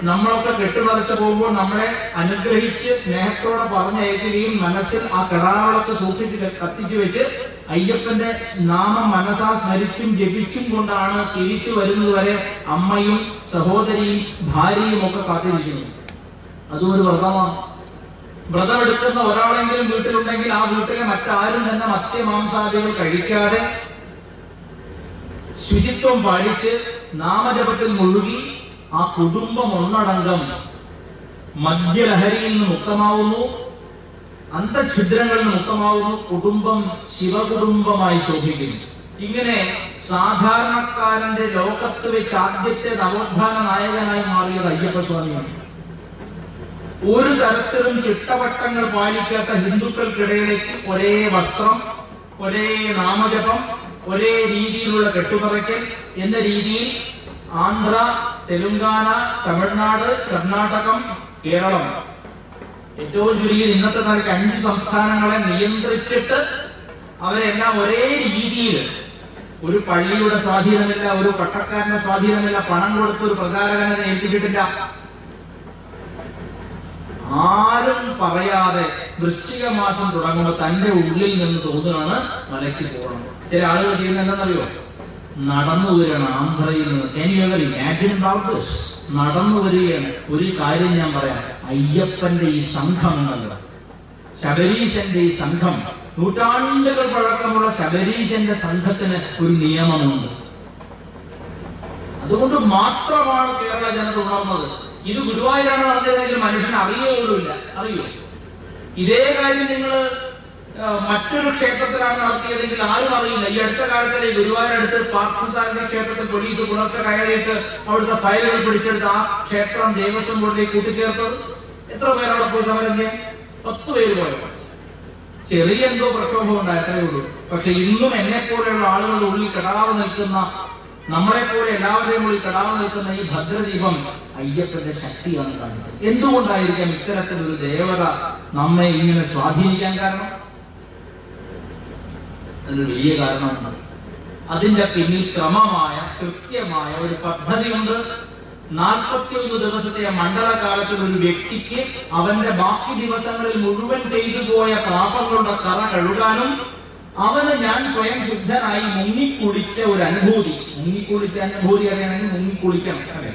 നമ്മളൊക്കെ കെട്ടുനിറച്ച് പോകുമ്പോൾ നമ്മളെ അനുഗ്രഹിച്ച് സ്നേഹത്തോടെ പറഞ്ഞയക്കുകയും മനസ്സിൽ ആ കിടാവളൊക്കെ സൂക്ഷിച്ച് കത്തിച്ചു വെച്ച് അയ്യപ്പന്റെ നാമം മനസ്സാ സ്മരിച്ചും ജപിച്ചും കൊണ്ടാണ് തിരിച്ചു വരുന്നത് വരെ അമ്മയും സഹോദരിയും ഭാര്യയും ഒക്കെ കാത്തിരിക്കുന്നു അതും ഒരു വ്രതമാണ് വ്രതമെടുക്കുന്ന ഒരാളെങ്കിലും വീട്ടിലുണ്ടെങ്കിൽ ആ വീട്ടിലെ മറ്റാരും തന്നെ മത്സ്യമാംസാദികൾ കഴിക്കാതെ ശുചിത്വം പാലിച്ച് നാമജപത്തിൽ മുഴുകി ആ കുടുംബം ഒന്നടങ്കം മദ്യലഹരിയിൽ നിന്ന് മുക്തമാവുന്നു അന്തഛിദ്രങ്ങളിൽ നിന്ന് മുക്തമാവുന്നു കുടുംബം ശിവകുടുംബമായി ശോഭിക്കുന്നു. ഇങ്ങനെ സാധാരണക്കാരന്റെ ലോകത്ത് വെച്ച് ആദ്യത്തെ നവോത്ഥാന നായകനായി മാറിയത് അയ്യപ്പസ്വാമിയാണ്. ഒരു തരത്തിലും ചിട്ടവട്ടങ്ങൾ പാലിക്കാത്ത ഹിന്ദുക്കൾക്കിടയിലേക്ക് ഒരേ വസ്ത്രം ഒരേ നാമജപം ഒരേ രീതിയിലുള്ള കെട്ടുപറയ്ക്കൽ എന്ന രീതിയിൽ ആന്ധ്ര തെലുങ്കാന തമിഴ്നാട് കർണാടകം കേരളം. ഏറ്റവും ചുരുങ്ങിയത് ഇന്നത്തെ നിലയ്ക്ക് അഞ്ച് സംസ്ഥാനങ്ങളെ നിയന്ത്രിച്ചിട്ട് അവരെല്ലാം ഒരേ രീതിയിൽ ഒരു പള്ളിയുടെ സ്വാധീനമില്ല ഒരു പട്ടക്കാരന്റെ സ്വാധീനമില്ല പണം കൊടുത്ത് ഒരു പ്രചാരകനെ ഏൽപ്പിച്ചിട്ടില്ല. ആരും പറയാതെ വൃശ്ചിക മാസം തുടങ്ങുമ്പോൾ തന്റെ ഉള്ളിൽ നിന്ന് തോന്നുകയാണ് മലയ്ക്ക് പോകണം. ചില ആളുകൾ ചെയ്യുന്ന എന്താണെന്നറിയോ? നടന്നു വരികയാണ് ആന്ധ്രയിൽ നിന്ന്. Can you ever imagine doctors നടന്നു വരികയാണ്. ഒരു കാര്യം ഞാൻ പറയാം. അയ്യപ്പന്റെ ഈ സംഘം എന്നുള്ളത് ശബരീശന്റെ ഈ സംഘം. നൂറ്റാണ്ടുകൾ പഴക്കമുള്ള ശബരീശന്റെ സംഘത്തിന് ഒരു നിയമമുണ്ട്. അതുകൊണ്ട് മാത്രമാണ് കേരള ജനത ഉണർന്നത്. ഇത് ഗുരുവായൂരാണ് നടന്നതെങ്കിൽ മനുഷ്യൻ അറിയുകയുള്ളൂ അറിയോ? ഇതേ കാര്യം നിങ്ങൾ മറ്റൊരു ക്ഷേത്രത്തിലാണ് നടത്തിയതെങ്കിൽ ആരും അറിയില്ല. ഈ അടുത്ത കാലത്തിലെ ഗുരുവായൂരടുത്ത് പാർത്ഥസാരഥി ക്ഷേത്രത്തിൽ പോലീസ് പുലർച്ചെ കയറിയിട്ട് അവിടുത്തെ ഫയലുകൾ പിടിച്ചെടുത്ത് ആ ക്ഷേത്രം ദേവസ്വം ബോർഡിലേക്ക് കൂട്ടിച്ചേർത്തത്. എത്ര പേരാണ് പോയി സമരം ചെയ്യാൻ? പത്ത് പേര് പോയത് ചെറിയ എന്തോ പ്രക്ഷോഭം ഉണ്ടായത്രേ ഉള്ളൂ. പക്ഷെ ഇന്നും എന്നെ പോലെയുള്ള ആളുകളുടെ ഉള്ളിൽ കെടാതെ നിൽക്കുന്ന നമ്മളെ പോലെ എല്ലാവരുടെയും ഉള്ളിൽ കെടാതെ നിൽക്കുന്ന ഈ ഭദ്രദീപം അയ്യപ്പന്റെ ശക്തിയാണ് കാണിക്കുന്നത് എന്തുകൊണ്ടായിരിക്കാം ഇത്തരത്തിലൊരു ദേവത നമ്മെ ഇങ്ങനെ സ്വാധീനിക്കാൻ കാരണം? അതിന് വലിയ കാരണമാണ്. അതിന്റെ പിന്നിൽ ക്രമമായ കൃത്യമായ ഒരു പദ്ധതി ഉണ്ട്. നാൽപ്പത്തിയൊന്ന് ദിവസത്തെ മണ്ഡലകാലത്തിൽ ഒരു വ്യക്തിക്ക് അവന്റെ ബാക്കി ദിവസങ്ങളിൽ മുഴുവൻ ചെയ്തു പോയ പാപങ്ങളുടെ കറ കഴുകാനും അവന് ഞാൻ സ്വയം ശുദ്ധനായി മുങ്ങിക്കുളിച്ച ഒരു അനുഭൂതി. മുങ്ങിക്കുളിച്ച അനുഭൂതി അറിയണമെങ്കിൽ മുങ്ങിക്കുളിക്കണം അല്ലെ?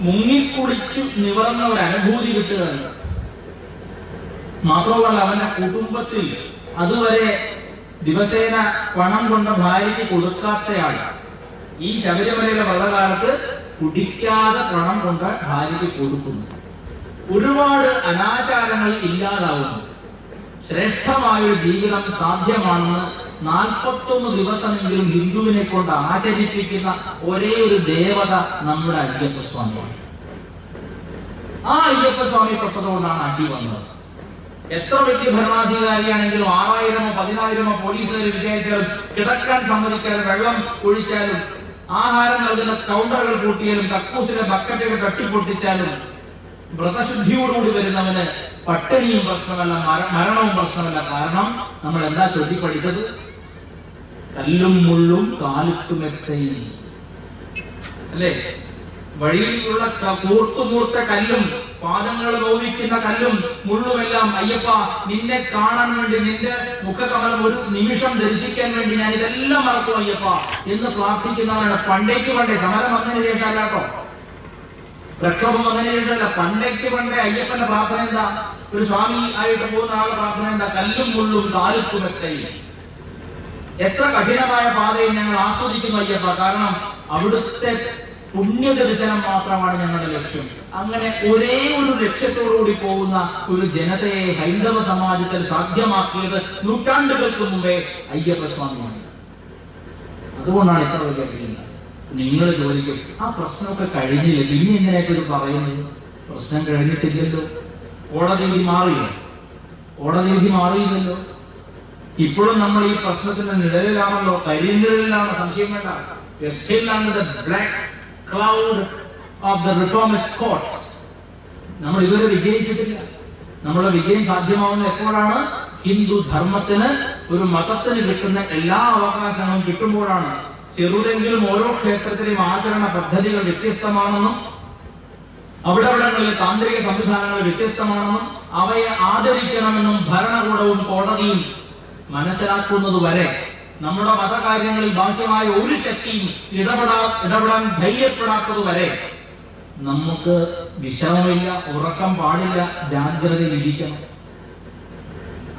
മുങ്ങിക്കുളിച്ചു നിവർന്ന ഒരു അനുഭൂതി കിട്ടുകയാണ്. മാത്രമല്ല അവന്റെ കുടുംബത്തിൽ അതുവരെ ദിവസേന പണം കൊണ്ട ഭാര്യയ്ക്ക് കൊടുക്കാത്തയാൾ ഈ ശബരിമലയുടെ വ്രതകാലത്ത് കുടിക്കാതെ പണം കൊണ്ട് ഭാര്യയ്ക്ക് കൊടുക്കുന്നു. ഒരുപാട് അനാചാരങ്ങൾ ഇല്ലാതാവുന്നു. ശ്രേഷ്ഠമായ ഒരു ജീവിതം സാധ്യമാണെന്ന് നാൽപ്പത്തൊന്ന് ദിവസമെങ്കിലും ഹിന്ദുവിനെ കൊണ്ട് ആചരിപ്പിക്കുന്ന ഒരേ ഒരു ദേവത നമ്മുടെ അയ്യപ്പസ്വാമിയാണ്. ആ അയ്യപ്പസ്വാമി തൊട്ടതുകൊണ്ടാണ് അടി വന്നത്. എത്ര വലിയ ഭരണാധികാരിയാണെങ്കിലും ആറായിരമോ പതിനായിരമോ പോലീസുകാർ വിജയിച്ചാലും കിടക്കാൻ സമ്മതിക്കാതെ വെള്ളം ഒഴിച്ചാലും ആഹാരം നൽകുന്ന കൗണ്ടറുകൾ കൂട്ടിയാലും കക്കൂസിലെ ബക്കറ്റുകൾ തട്ടിപ്പൊട്ടിച്ചാലും വ്രതശുദ്ധിയോടുകൂടി വരുന്നവന് പട്ടിണിയും പ്രശ്നമല്ല മര- മരണവും പ്രശ്നമല്ല. കാരണം നമ്മൾ എന്താ ചൊല്ലി പഠിച്ചത് കല്ലും മുള്ളും കാലിട്ടുമെത്തയും അല്ലേ? വഴിയിലുള്ള കൂർത്തുമൂർത്ത കല്ലും പാദങ്ങൾ നോവിക്കുന്ന കല്ലും മുള്ളുമെല്ലാം അയ്യപ്പ നിന്നെ കാണാൻ വേണ്ടി നിന്റെ മുഖകവലം ഒരു നിമിഷം ദർശിക്കാൻ വേണ്ടി ഞാൻ ഇതെല്ലാം മറക്കും അയ്യപ്പ എന്ന് പ്രാർത്ഥിക്കുന്നവരാണ്. പണ്ടേക്ക് പണ്ടേ സമരം വന്നതിന് ശേഷം അല്ല കേട്ടോ. പ്രക്ഷോഭം വന്നതിന് ശേഷമല്ല. പണ്ടേക്ക് പണ്ടേ അയ്യപ്പന്റെ പ്രാർത്ഥന എന്താ? ഒരു സ്വാമി ആയിട്ട് പോകുന്ന ആളുടെ പ്രാർത്ഥന എന്താ? കല്ലും മുള്ളും കാലിക്കുമെത്തയും എത്ര കഠിനമായ പാതയും ഞങ്ങൾ ആസ്വദിക്കുന്നു അയ്യപ്പ. കാരണം അവിടുത്തെ പുണ്യ ദർശനം മാത്രമാണ് ഞങ്ങളുടെ ലക്ഷ്യം. അങ്ങനെ ഒരേ ഒരു ലക്ഷ്യത്തോടുകൂടി പോകുന്ന ഒരു ജനതയെ ഹൈന്ദവ സമാജത്തിൽ സാധ്യമാക്കിയത് നൂറ്റാണ്ടുകൾക്ക് മുമ്പേ അയ്യപ്പസ്വാമിയാണ്. അതുകൊണ്ടാണ് ഇത്ര വലിയ നിങ്ങൾ ചോദിക്കും ആ പ്രശ്നമൊക്കെ കഴിഞ്ഞില്ല? പിന്നെ എന്തിനായിട്ട് ഒരു പറയുന്നത് പ്രശ്നം കഴിഞ്ഞിട്ടില്ലല്ലോ. കോടതി മാറിയില്ല. മാറിയോ കോടതി മാറിയില്ലല്ലോ. ഇപ്പോഴും നമ്മൾ ഈ പ്രശ്നത്തിന്റെ നിഴലിലാണല്ലോ കരിനിഴലിലാണ് സംശയം വേണ്ട. വെസ്റ്റിലാണ് the black cloud of the reformist court നമ്മൾ ഇതുവരെ വിജയിച്ചിട്ടില്ല നമ്മുടെ വിജയം സാധ്യമാവുന്ന എപ്പോഴാണ്? ഹിന്ദു ധർമ്മത്തിന് ഒരു മതത്തിന് കിട്ടുന്ന എല്ലാ അവകാശങ്ങളും കിട്ടുമ്പോഴാണ്. ചെറുതെങ്കിലും ഓരോ ക്ഷേത്രത്തിലെയും ആചരണ പദ്ധതികൾ വ്യത്യസ്തമാണെന്നും അവിടെ അവിടങ്ങളിലെ താന്ത്രിക സംവിധാനങ്ങൾ വ്യത്യസ്തമാണെന്നും അവയെ ആദരിക്കണമെന്നും ഭരണകൂടവും കോടതിയും മനസ്സിലാക്കുന്നത് വരെ നമ്മുടെ മതകാര്യങ്ങളിൽ ബാഹ്യമായ ഒരു ശക്തിയും ഇടപെടാ ഇടപെടാൻ ധൈര്യപ്പെടാത്തത് വരെ നമുക്ക് വിശ്രമമില്ല ഉറക്കം പാടില്ല ജാഗ്രതയിലിരിക്കണം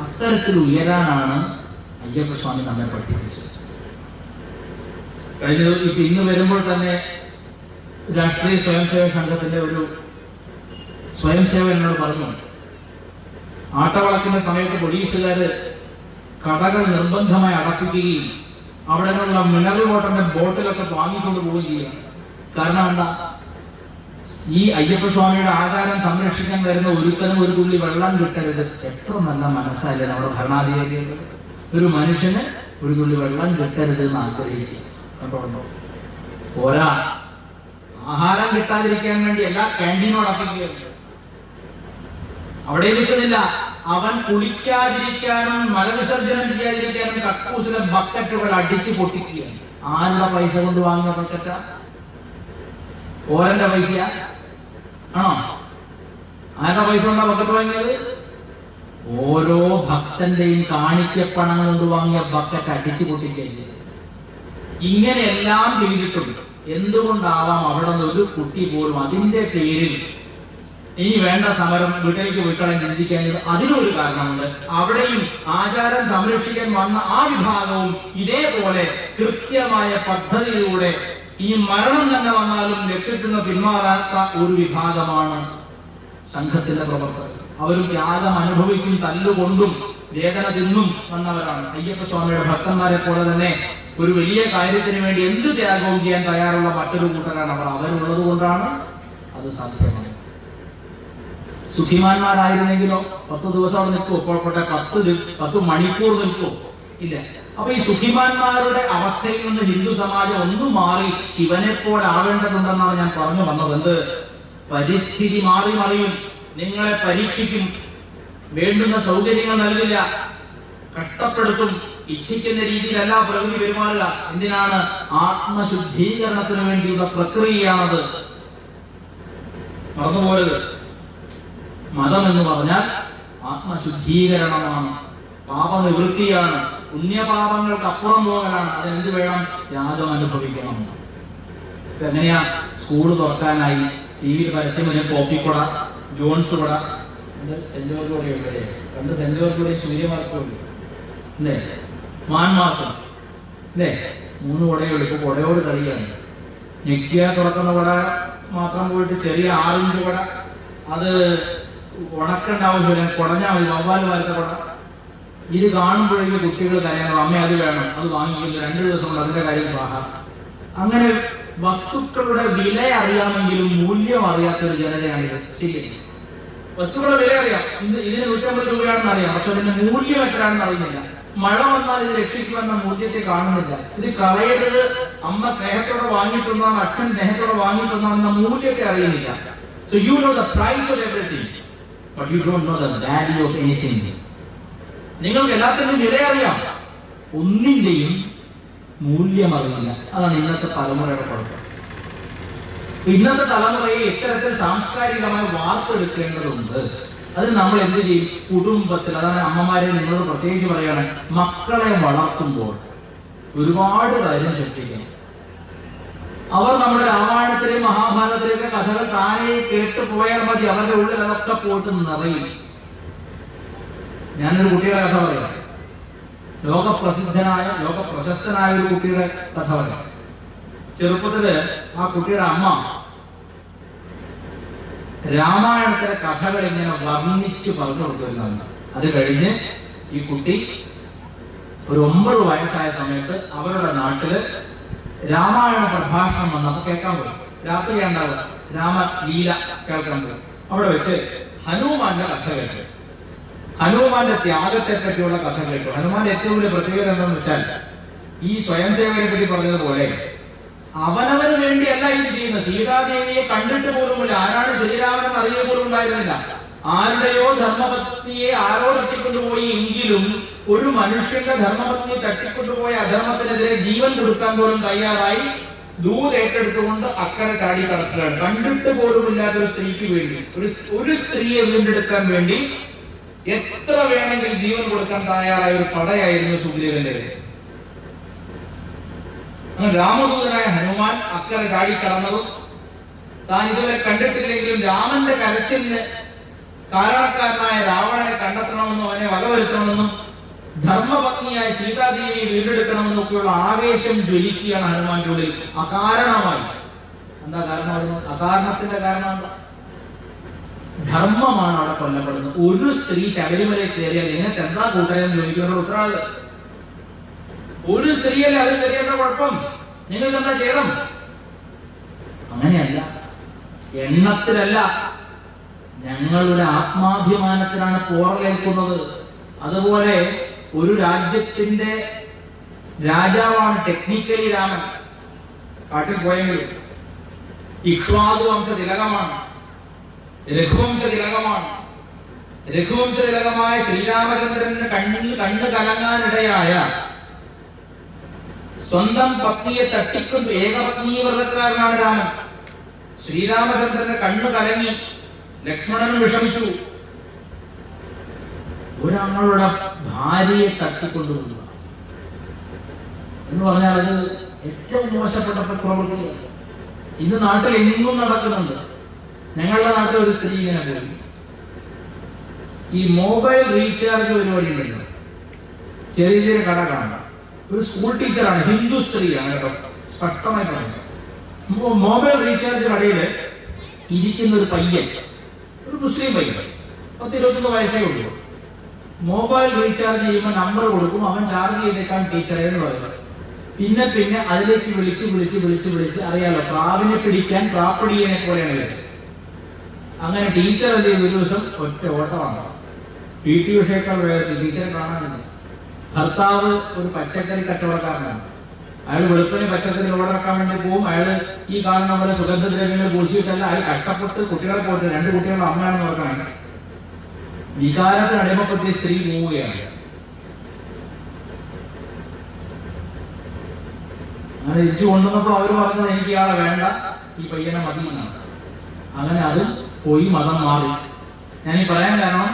അത്തരത്തിൽ ഉയരാനാണ് അയ്യപ്പസ്വാമി നമ്മെ പഠിപ്പിച്ചത്. കഴിഞ്ഞ ഇപ്പൊ ഇന്ന് വരുമ്പോൾ തന്നെ രാഷ്ട്രീയ സ്വയംസേവക സംഘത്തിന്റെ ഒരു സ്വയംസേവനോട് പറഞ്ഞു ആട്ടവളക്കിന്റെ സമയത്ത് പോലീസുകാര് കടകൾ നിർബന്ധമായി അടപ്പിക്കുകയും നിന്നുള്ള മിനറൽ വാട്ടറിന്റെ ബോട്ടിലൊക്കെ വാങ്ങിക്കൊണ്ട് പോവുകയും ചെയ്യുക കാരണം എന്താ? ഈ അയ്യപ്പസ്വാമിയുടെ ആചാരം സംരക്ഷിക്കാൻ വരുന്ന ഒരുത്തനും ഒരു തുള്ളി വെള്ളം കിട്ടരുത്. എത്ര നല്ല മനസ്സല്ലേ നമ്മുടെ ഭരണാധികാരികൾ. ഒരു മനുഷ്യന് ഒരു തുള്ളി വെള്ളം കിട്ടരുത് എന്ന് ആഗ്രഹിക്കുക കണ്ടോ? പോരാ. ആഹാരം കിട്ടാതിരിക്കാൻ വേണ്ടി എല്ലാ ക്യാന്റീനും അടപ്പിക്കുകയാണ് അവിടെ നിൽക്കുന്നില്ല അവൻ കുളിക്കാതിരിക്കാനും മലവിസർജനം ചെയ്യാതിരിക്കാനും കക്കൂസിലെ ബക്കറ്റുകൾ അടിച്ചു പൊട്ടിക്കുകയാണ്. ആരുടെ പൈസ കൊണ്ട് വാങ്ങിയ ബക്കറ്റ ഓരന്റെ പൈസ ആണോ? ആരുടെ പൈസ കൊണ്ടാ ബക്കറ്റ് വാങ്ങിയത്? ഓരോ ഭക്തന്റെയും കാണിക്കപ്പണം കൊണ്ട് വാങ്ങിയ ബക്കറ്റ് അടിച്ചു പൊട്ടിക്കുകയാണ് ഇങ്ങനെയെല്ലാം ചെയ്തിട്ടുണ്ട്. എന്തുകൊണ്ടാവാം അവിടെ നിന്ന് ഒരു കുട്ടി പോലും അതിന്റെ പേരിൽ ഇനി വേണ്ട സമരം വീട്ടിലേക്ക് പോയിക്കളെ ചിന്തിക്കാഞ്ഞത് അതിനൊരു കാരണമുണ്ട്. അവിടെയും ആചാരം സംരക്ഷിക്കാൻ വന്ന ആ വിഭാഗവും ഇതേപോലെ കൃത്യമായ പദ്ധതിയിലൂടെ ഈ മരണം തന്നെ വന്നാലും ലക്ഷ്യത്തിൽ നിന്ന് പിന്മാറാത്ത ഒരു വിഭാഗമാണ് സംഘത്തിന്റെ പ്രവർത്തകർ. അവരും ത്യാഗം അനുഭവിച്ചും തല്ലുകൊണ്ടും വേദന തിന്നും വന്നവരാണ്. അയ്യപ്പ സ്വാമിയുടെ ഭക്തന്മാരെ പോലെ തന്നെ ഒരു വലിയ കാര്യത്തിന് വേണ്ടി എന്ത് ത്യാഗവും ചെയ്യാൻ തയ്യാറുള്ള മറ്റൊരു കൂട്ടരാണ് അവർ. അവരുള്ളത് കൊണ്ടാണ് അത് സാധ്യമായത്. സുഖിമാന്മാരായിരുന്നെങ്കിലോ പത്ത് ദിവസം അവിടെ നിൽക്കുമോ പുറപ്പെട്ട പത്ത് പത്ത് മണിക്കൂർ നിൽക്കുമോ ഇല്ല. അപ്പൊ ഈ സുഖിമാന്മാരുടെ അവസ്ഥയിൽ നിന്ന് ഹിന്ദു സമാജം ഒന്നും മാറി ശിവനെ പോലാവേണ്ടതുണ്ടെന്നാണ് ഞാൻ പറഞ്ഞു വന്നത്. എന്ത്? പരിസ്ഥിതി മാറി മറിയും. നിങ്ങളെ പരീക്ഷിക്കും. വേണ്ടുന്ന സൗകര്യങ്ങൾ നൽകില്ല. കഷ്ടപ്പെടുത്തും. ഇച്ഛിക്കുന്ന രീതിയിലല്ല പ്രകൃതി പെരുമാറുക. എന്തിനാണ്? ആത്മശുദ്ധീകരണത്തിന് വേണ്ടിയുള്ള പ്രക്രിയയാണത്. മറന്നുപോയത് മതം എന്ന് പറഞ്ഞാൽ ആത്മശുദ്ധീകരണമാണ്. പാപനിവൃത്തിയാണ്. പുണ്യപാപങ്ങൾക്ക് അപ്പുറം പോകലാണ്. അതിനെന്ത് വേണം? ത്യാഗം അനുഭവിക്കണം. എങ്ങനെയാ? സ്കൂൾ തുറക്കാനായി ടി വിയിൽ പരസ്യം വരും പോപ്പിക്കുട ജോൺസ് കുട. സെന്റ് സെന്റ് കൂടെ സൂര്യമാർക്കും അല്ലേ മാൻമാർക്കും അല്ലേ മൂന്ന് കുടയുള്ളൂ ഇപ്പൊ കുടയോട് കളിയാണ്. ഞെക്കിയ തുറക്കുന്ന കുട മാത്രം പോയിട്ട് ചെറിയ ആറിഞ്ച് കുട. അത് ഉണക്കേണ്ട ആവശ്യമില്ല കുടഞ്ഞാൽ മതി വവ്വാൽ വരത്ത കുട. ഇത് കാണുമ്പോഴേക്കും കുട്ടികൾ കരയണം അമ്മ അത് വേണം അത് വാങ്ങിക്കുന്നു രണ്ടു ദിവസം കൊണ്ട് അതിന്റെ കാര്യം പാഹ അങ്ങനെ വസ്തുക്കളുടെ വില അറിയാമെങ്കിലും മൂല്യം അറിയാത്ത ഒരു ജനതയാണിത്. ശരി വസ്തുക്കളുടെ വില അറിയാം. ഇന്ന് ഇതിന് നൂറ്റമ്പത് രൂപയാണെന്ന് അറിയാം. പക്ഷെ അതിന്റെ മൂല്യം എത്രയാണെന്ന് അറിയുന്നില്ല. മഴ വന്നാൽ ഇത് രക്ഷിക്കുമെന്ന മൂല്യത്തെ കാണുന്നില്ല. ഇത് കളയരുത്. അമ്മ സ്നേഹത്തോടെ വാങ്ങി തന്നാണ് അച്ഛൻ സ്നേഹത്തോടെ വാങ്ങി തന്നാണെന്ന മൂല്യത്തെ അറിയുന്നില്ല. So you know the price of everything but you don't the value of anything നിങ്ങൾക്ക് എല്ലാത്തിനും വില അറിയാം. ഒന്നിന്റെയും മൂല്യം അറിയില്ല അതാണ് ഇന്നത്തെ തലമുറയുടെ കുഴപ്പം. ഇന്നത്തെ തലമുറയെ ഇത്തരത്തിൽ സാംസ്കാരികമായി വാർത്തെടുക്കേണ്ടതുണ്ട്. അത് നമ്മൾ എന്ത് ചെയ്യും? കുടുംബത്തിൽ അതാണ് അമ്മമാരെ നിങ്ങളോട് പ്രത്യേകിച്ച് പറയുകയാണ് മക്കളെ വളർത്തുമ്പോൾ ഒരുപാട് കാര്യം ശ്രദ്ധിക്കണം. അവർ നമ്മുടെ രാമായണത്തിലെയും മഹാഭാരതത്തിലെയും കഥകൾ താനേ കേട്ടു പോയാൽ മതി. അവരുടെ ഉള്ളിൽ അതൊക്കെ പോയിട്ട് നിറയും ഞാനൊരു കുട്ടിയുടെ കഥ പറയാം. ലോകപ്രസിദ്ധനായ ലോകപ്രശസ്തനായ ഒരു കുട്ടിയുടെ കഥ പറയാം. ചെറുപ്പത്തിൽ ആ കുട്ടിയുടെ അമ്മ രാമായണത്തിലെ കഥകൾ ഇങ്ങനെ വർണിച്ച് പറഞ്ഞു കൊടുക്കുന്നതാണ് അത് കഴിഞ്ഞ് ഈ കുട്ടി ഒരു ഒമ്പത് വയസ്സായ സമയത്ത് അവരുടെ നാട്ടിൽ രാമായണ പ്രഭാഷണം വന്നപ്പോ കേൾക്കാൻ പോയി. രാത്രി ഉണ്ടാവുക രാമലീല കേൾക്കാൻ പോയി. അവിടെ വെച്ച് ഹനുമാന്റെ കഥ കേട്ടു. ഹനുമാന്റെ ത്യാഗത്തെ പറ്റിയുള്ള കഥ കേട്ടു. ഹനുമാന്റെ ഏറ്റവും വലിയ പ്രത്യേകത എന്താണെന്ന് വെച്ചാൽ ഈ സ്വയം സേവനെ പറ്റി പറഞ്ഞതുപോലെ അവനവന് വേണ്ടിയല്ല ഇത് ചെയ്യുന്നത്. സീതാദേവിയെ കണ്ടിട്ട് പോലുമില്ല ആരാണ് ശ്രീരാമൻ അറിയുക പോലും ഉണ്ടായിരുന്നില്ല. ആരുടെയോ ധർമ്മപത്നിയെ ആരോ തട്ടിക്കൊണ്ടുപോയി എങ്കിലും ഒരു മനുഷ്യന്റെ ധർമ്മപത്നി തട്ടിക്കൊണ്ടുപോയ അധർമ്മത്തിനെതിരെ ജീവൻ കൊടുക്കാൻ പോലും തയ്യാറായി ദൂത് ഏറ്റെടുത്തുകൊണ്ട് അക്കരെ ചാടി കടക്കുകയാണ്. കണ്ടിട്ട് പോലുമില്ലാത്ത ഒരു സ്ത്രീക്ക് വേണ്ടി ഒരു ഒരു സ്ത്രീയെ വീണ്ടെടുക്കാൻ വേണ്ടി എത്ര വേണമെങ്കിൽ ജീവൻ കൊടുക്കാൻ തയ്യാറായ ഒരു പടയായിരുന്നു സുഗ്രീവന്റെ രാമദൂതനായ ഹനുമാൻ അക്കരെ ചാടി കടന്നതും താൻ ഇതുവരെ കണ്ടിട്ടില്ലെങ്കിലും രാമന്റെ കരച്ചിലിന് കാരണക്കാരനായ രാവണനെ കണ്ടെത്തണമെന്നും അവനെ വകവരുത്തണമെന്നും ധർമ്മപത്നിയായ സീതാദേവിയെ വീണ്ടെടുക്കണം എന്നൊക്കെയുള്ള ആവേശം ജ്വലിക്കുകയാണ് ഹനുമാന്റെ ഉള്ളിൽ. അകാരണമായി. എന്താ കാരണം അകാരണത്തിന്റെ കാരണം എന്താ ധർമ്മമാണ് അവിടെ കൊല്ലപ്പെടുന്നത്. ഒരു സ്ത്രീ ശബരിമലയിൽ കയറിയാൽ നിങ്ങൾക്ക് എന്താ കൂട്ടരെന്ന് ചോദിക്കുന്ന ഉത്തരവാദ? ഒരു സ്ത്രീയല്ലേ അവർ കയറിയാത്ത കുഴപ്പം? നിങ്ങൾക്ക് എന്താ ചെയ്തം അങ്ങനെയല്ല. എണ്ണത്തിലല്ല. ഞങ്ങളുടെ ആത്മാഭിമാനത്തിനാണ് പോറലേൽക്കുന്നത്. അതുപോലെ ഒരു രാജ്യത്തിന്റെ രാജാവാണ് ടെക്നിക്കലി രാമൻ. കാട്ടിൽ പോയെങ്കിലും. ഇക്ഷ്വാദു വംശ തിലകമാണ്. രഘുവംശ തിലകമാണ്. രഘുവംശ തിലകമായ ശ്രീരാമചന്ദ്രന് കണ്ണിൽ കണ്ണ് കലങ്ങാനിടയായ സ്വന്തം പത്നിയെ തട്ടിക്കൊണ്ട് ഏകപത്നീ വ്രതക്കാരനാണ് രാമൻ. ശ്രീരാമചന്ദ്രന് കണ്ണു കലങ്ങി ലക്ഷ്മണനും വിഷമിച്ചു. ഒരാളുടെ ഭാര്യയെ തട്ടിക്കൊണ്ടുപോകുക എന്ന് പറഞ്ഞാൽ അത് ഏറ്റവും മോശപ്പെട്ട പ്രവൃത്തിയാണ്. ഇന്ന് നാട്ടിൽ എങ്ങും നടക്കുന്നുണ്ട്. ഞങ്ങളുടെ നാട്ടിൽ ഒരു സ്ത്രീ ഇങ്ങനെ പോയി. ഈ മൊബൈൽ റീചാർജ് പരിപാടി ഉണ്ടല്ലോ. ചെറിയ ചെറിയ കട കാണാം ഒരു സ്കൂൾ ടീച്ചറാണ് ഹിന്ദു സ്ത്രീയാണ് കേട്ടോ. സ്പഷ്ടമായി പറഞ്ഞത് മൊബൈൽ റീചാർജ് കടയിൽ ഇരിക്കുന്ന ഒരു പയ്യൻ ഒരു മുസ്ലിം പയ്യൻ പത്ത് ഇരുപത്തൊന്ന് വയസ്സേ ഉള്ളൂ. മൊബൈൽ റീചാർജ് ചെയ്യുമ്പോൾ നമ്പർ കൊടുക്കും അവൻ ചാർജ് ചെയ്തേക്കാൻ ടീച്ചറെ എന്ന് പറയുന്നത് പിന്നെ പിന്നെ അതിലേക്ക് വിളിച്ച് വിളിച്ച് വിളിച്ച് വിളിച്ച് അറിയാലോ പ്രാവിനെ പിടിക്കാൻ പ്രാപ്പിടിയനെ പോലെയാണ് ഇത്. അങ്ങനെ ടീച്ചർ അത് ഒരു ദിവസം ഒറ്റ ഓട്ടമാണ് പി ടി ഉഷയേക്കാൾ വേഗത്തിൽ ടീച്ചറെ കാണാനില്ല ഭർത്താവ് ഒരു പച്ചക്കറി കച്ചവടക്കാരനാണ്. അയാൾ വെളുപ്പിന് പച്ചക്കറി ഓർഡറാക്കാൻ വേണ്ടി പോകും അയാൾ ഈ കാണുന്ന പോലെ സുഗന്ധദ്രവ്യങ്ങൾ കുടിച്ചിട്ടല്ല അയാൾ കഷ്ടപ്പെട്ട് കുട്ടികളെ പോയിട്ട് രണ്ട് കുട്ടികളുടെ അമ്മയാണെന്ന് ഓർക്കണം. വികാരത്തിന് അടിമപ്പെട്ടിയ സ്ത്രീ മൂവുകയാണ് അങ്ങനെ തിരിച്ചു കൊണ്ടുവന്നപ്പോൾ അവർ പറഞ്ഞത് എനിക്ക് ഇയാളെ വേണ്ട ഈ പയ്യനെ മതി എന്നാണ്. അങ്ങനെ അത് പോയി മതം മാറി. ഞാൻ ഈ പറയാൻ കാരണം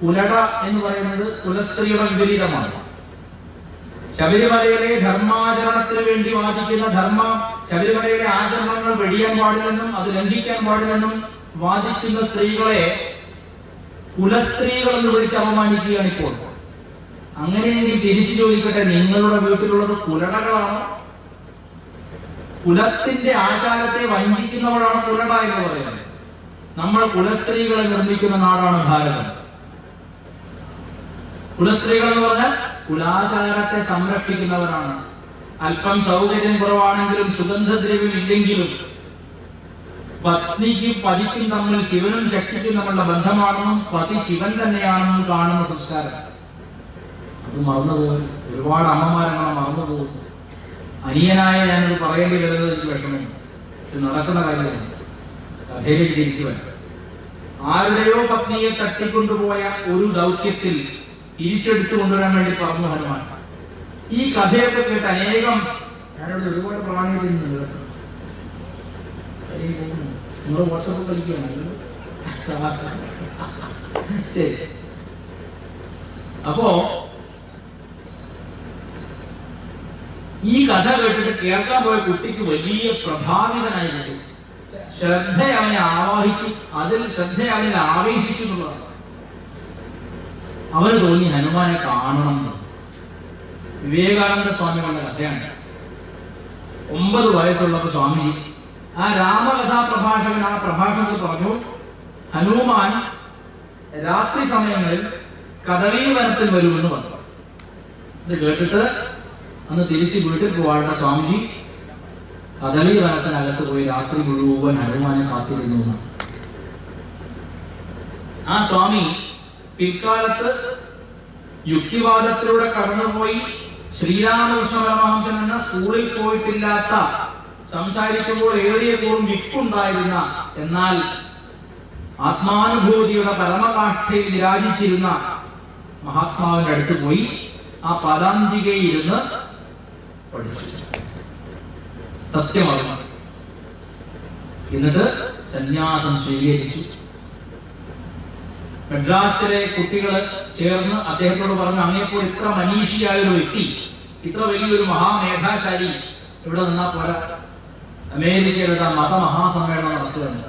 പുലട എന്ന് പറയുന്നത് കുലസ്ത്രീയുടെ വിപരീതമാണ്. ശബരിമലയിലെ ധർമാചരണത്തിന് വേണ്ടി വാദിക്കുന്ന ധർമ്മ ശബരിമലയിലെ ആചരണങ്ങൾ വെടിയാൻ പാടില്ലെന്നും അത് ലംഘിക്കാൻ പാടില്ലെന്നും വാദിക്കുന്ന സ്ത്രീകളെ കുലസ്ത്രീകൾ എന്ന് വിളിച്ച് അപമാനിക്കുകയാണ് ഇപ്പോൾ. അങ്ങനെയെങ്കിൽ തിരിച്ചു ചോദിക്കട്ടെ നിങ്ങളുടെ വീട്ടിലുള്ളത് കുലടകളാണോ? കുലത്തിന്റെ ആചാരത്തെ വഞ്ചിക്കുന്നവരാണ് കുലട എന്ന് പറയുന്നത്. നമ്മൾ കുലസ്ത്രീകളെ നിർമ്മിക്കുന്ന നാടാണ് ഭാരതം. കുലസ്ത്രീകൾ എന്ന് പറഞ്ഞാൽ കുലാചാരത്തെ സംരക്ഷിക്കുന്നവരാണ്. അല്പം സൗകര്യം കുറവാണെങ്കിലും സുഗന്ധദ്രവ്യം ഇല്ലെങ്കിലും പത്നിക്കും പതിക്കും തമ്മിൽ ശിവനും ശക്തിക്കും തമ്മിലുള്ള ബന്ധമാണെന്നും പതി ശിവൻ തന്നെയാണെന്നും കാണുന്ന സംസ്കാരം. അത് മറന്നുപോകും ഒരുപാട് അമ്മമാരങ്ങനെ മറന്നുപോകുന്നു അനിയനായ ഞാനത് പറയേണ്ടി വരുന്നത് എനിക്ക് വിഷമം. നടക്കുന്ന കാര്യമാണ് കഥയിലേക്ക് തിരിച്ചു വരാം. ആരുടെയോ പത്നിയെ തട്ടിക്കൊണ്ടുപോയ ഒരു ദൗത്യത്തിൽ തിരിച്ചെടുത്തു കൊണ്ടുവരാൻ വേണ്ടി പറഞ്ഞു ഹനുമാൻ. ഈ കഥയൊക്കെ കേട്ട് അനേകം ഞാനിവിടെ ഒരുപാട് പ്രാണികളുണ്ട് നിങ്ങൾ വാട്സപ്പ് കളിക്കുകയാണ് ശരി. അപ്പോ ഈ കഥ കേട്ടിട്ട് കേൾക്കാൻ പോയ കുട്ടിക്ക് വലിയ പ്രഭാവിതനായി കിട്ടി ശ്രദ്ധ അവനെ ആവാഹിച്ചു അതിൽ ശ്രദ്ധ അവനെ ആവേശിച്ചു എന്നുള്ളതാണ്. അവന് തോന്നി ഹനുമാനെ കാണണം. വിവേകാനന്ദ സ്വാമികളുടെ കഥയാണ്. ഒമ്പത് വയസ്സുള്ളപ്പോൾ സ്വാമിജി ആ രാമകഥാ പ്രഭാഷകൻ ആ പ്രഭാഷണത്തിൽ പറഞ്ഞു ഹനുമാൻ രാത്രി സമയങ്ങളിൽ കദളീ വനത്തിൽ വരുമെന്ന് പറഞ്ഞു ഇത് കേട്ടിട്ട് അന്ന് തിരിച്ച് വീട്ടിൽ പോവാണ്ട സ്വാമിജി കദളീ വനത്തിനകത്ത് പോയി രാത്രി മുഴുവൻ ഹനുമാനെ കാത്തിരുന്നു. ആ സ്വാമി പിൽക്കാലത്ത് യുക്തിവാദത്തിലൂടെ കടന്നുപോയി ശ്രീരാമകൃഷ്ണ പരമഹംസൻ എന്ന സ്കൂളിൽ പോയിട്ടില്ലാത്ത സംസാരിക്കുമ്പോൾ ഏറിയ തോറും വിക്കുണ്ടായിരുന്ന എന്നാൽ ആത്മാനുഭൂതിയുടെ പരമകാഷ്ഠയിൽ വിരാജിച്ചിരുന്ന മഹാത്മാവിന്റെ അടുത്ത് പോയി ആ പദാന്തികയിരുന്ന് പഠിച്ചു. സത്യമറിഞ്ഞു. എന്നിട്ട് സന്യാസം സ്വീകരിച്ചു. മദ്രാസിലെ കുട്ടികൾ ചേർന്ന് അദ്ദേഹത്തോട് പറഞ്ഞു അങ്ങേപ്പോൾ ഇത്ര മനീഷിയായ ഒരു വ്യക്തി ഇത്ര വലിയൊരു മഹാമേധാശാലി ഇവിടെ നിന്നാ പോരാ. അമേരിക്കയുടെ ആ മതമഹാസമ്മേളനം നടത്തുകയാണ്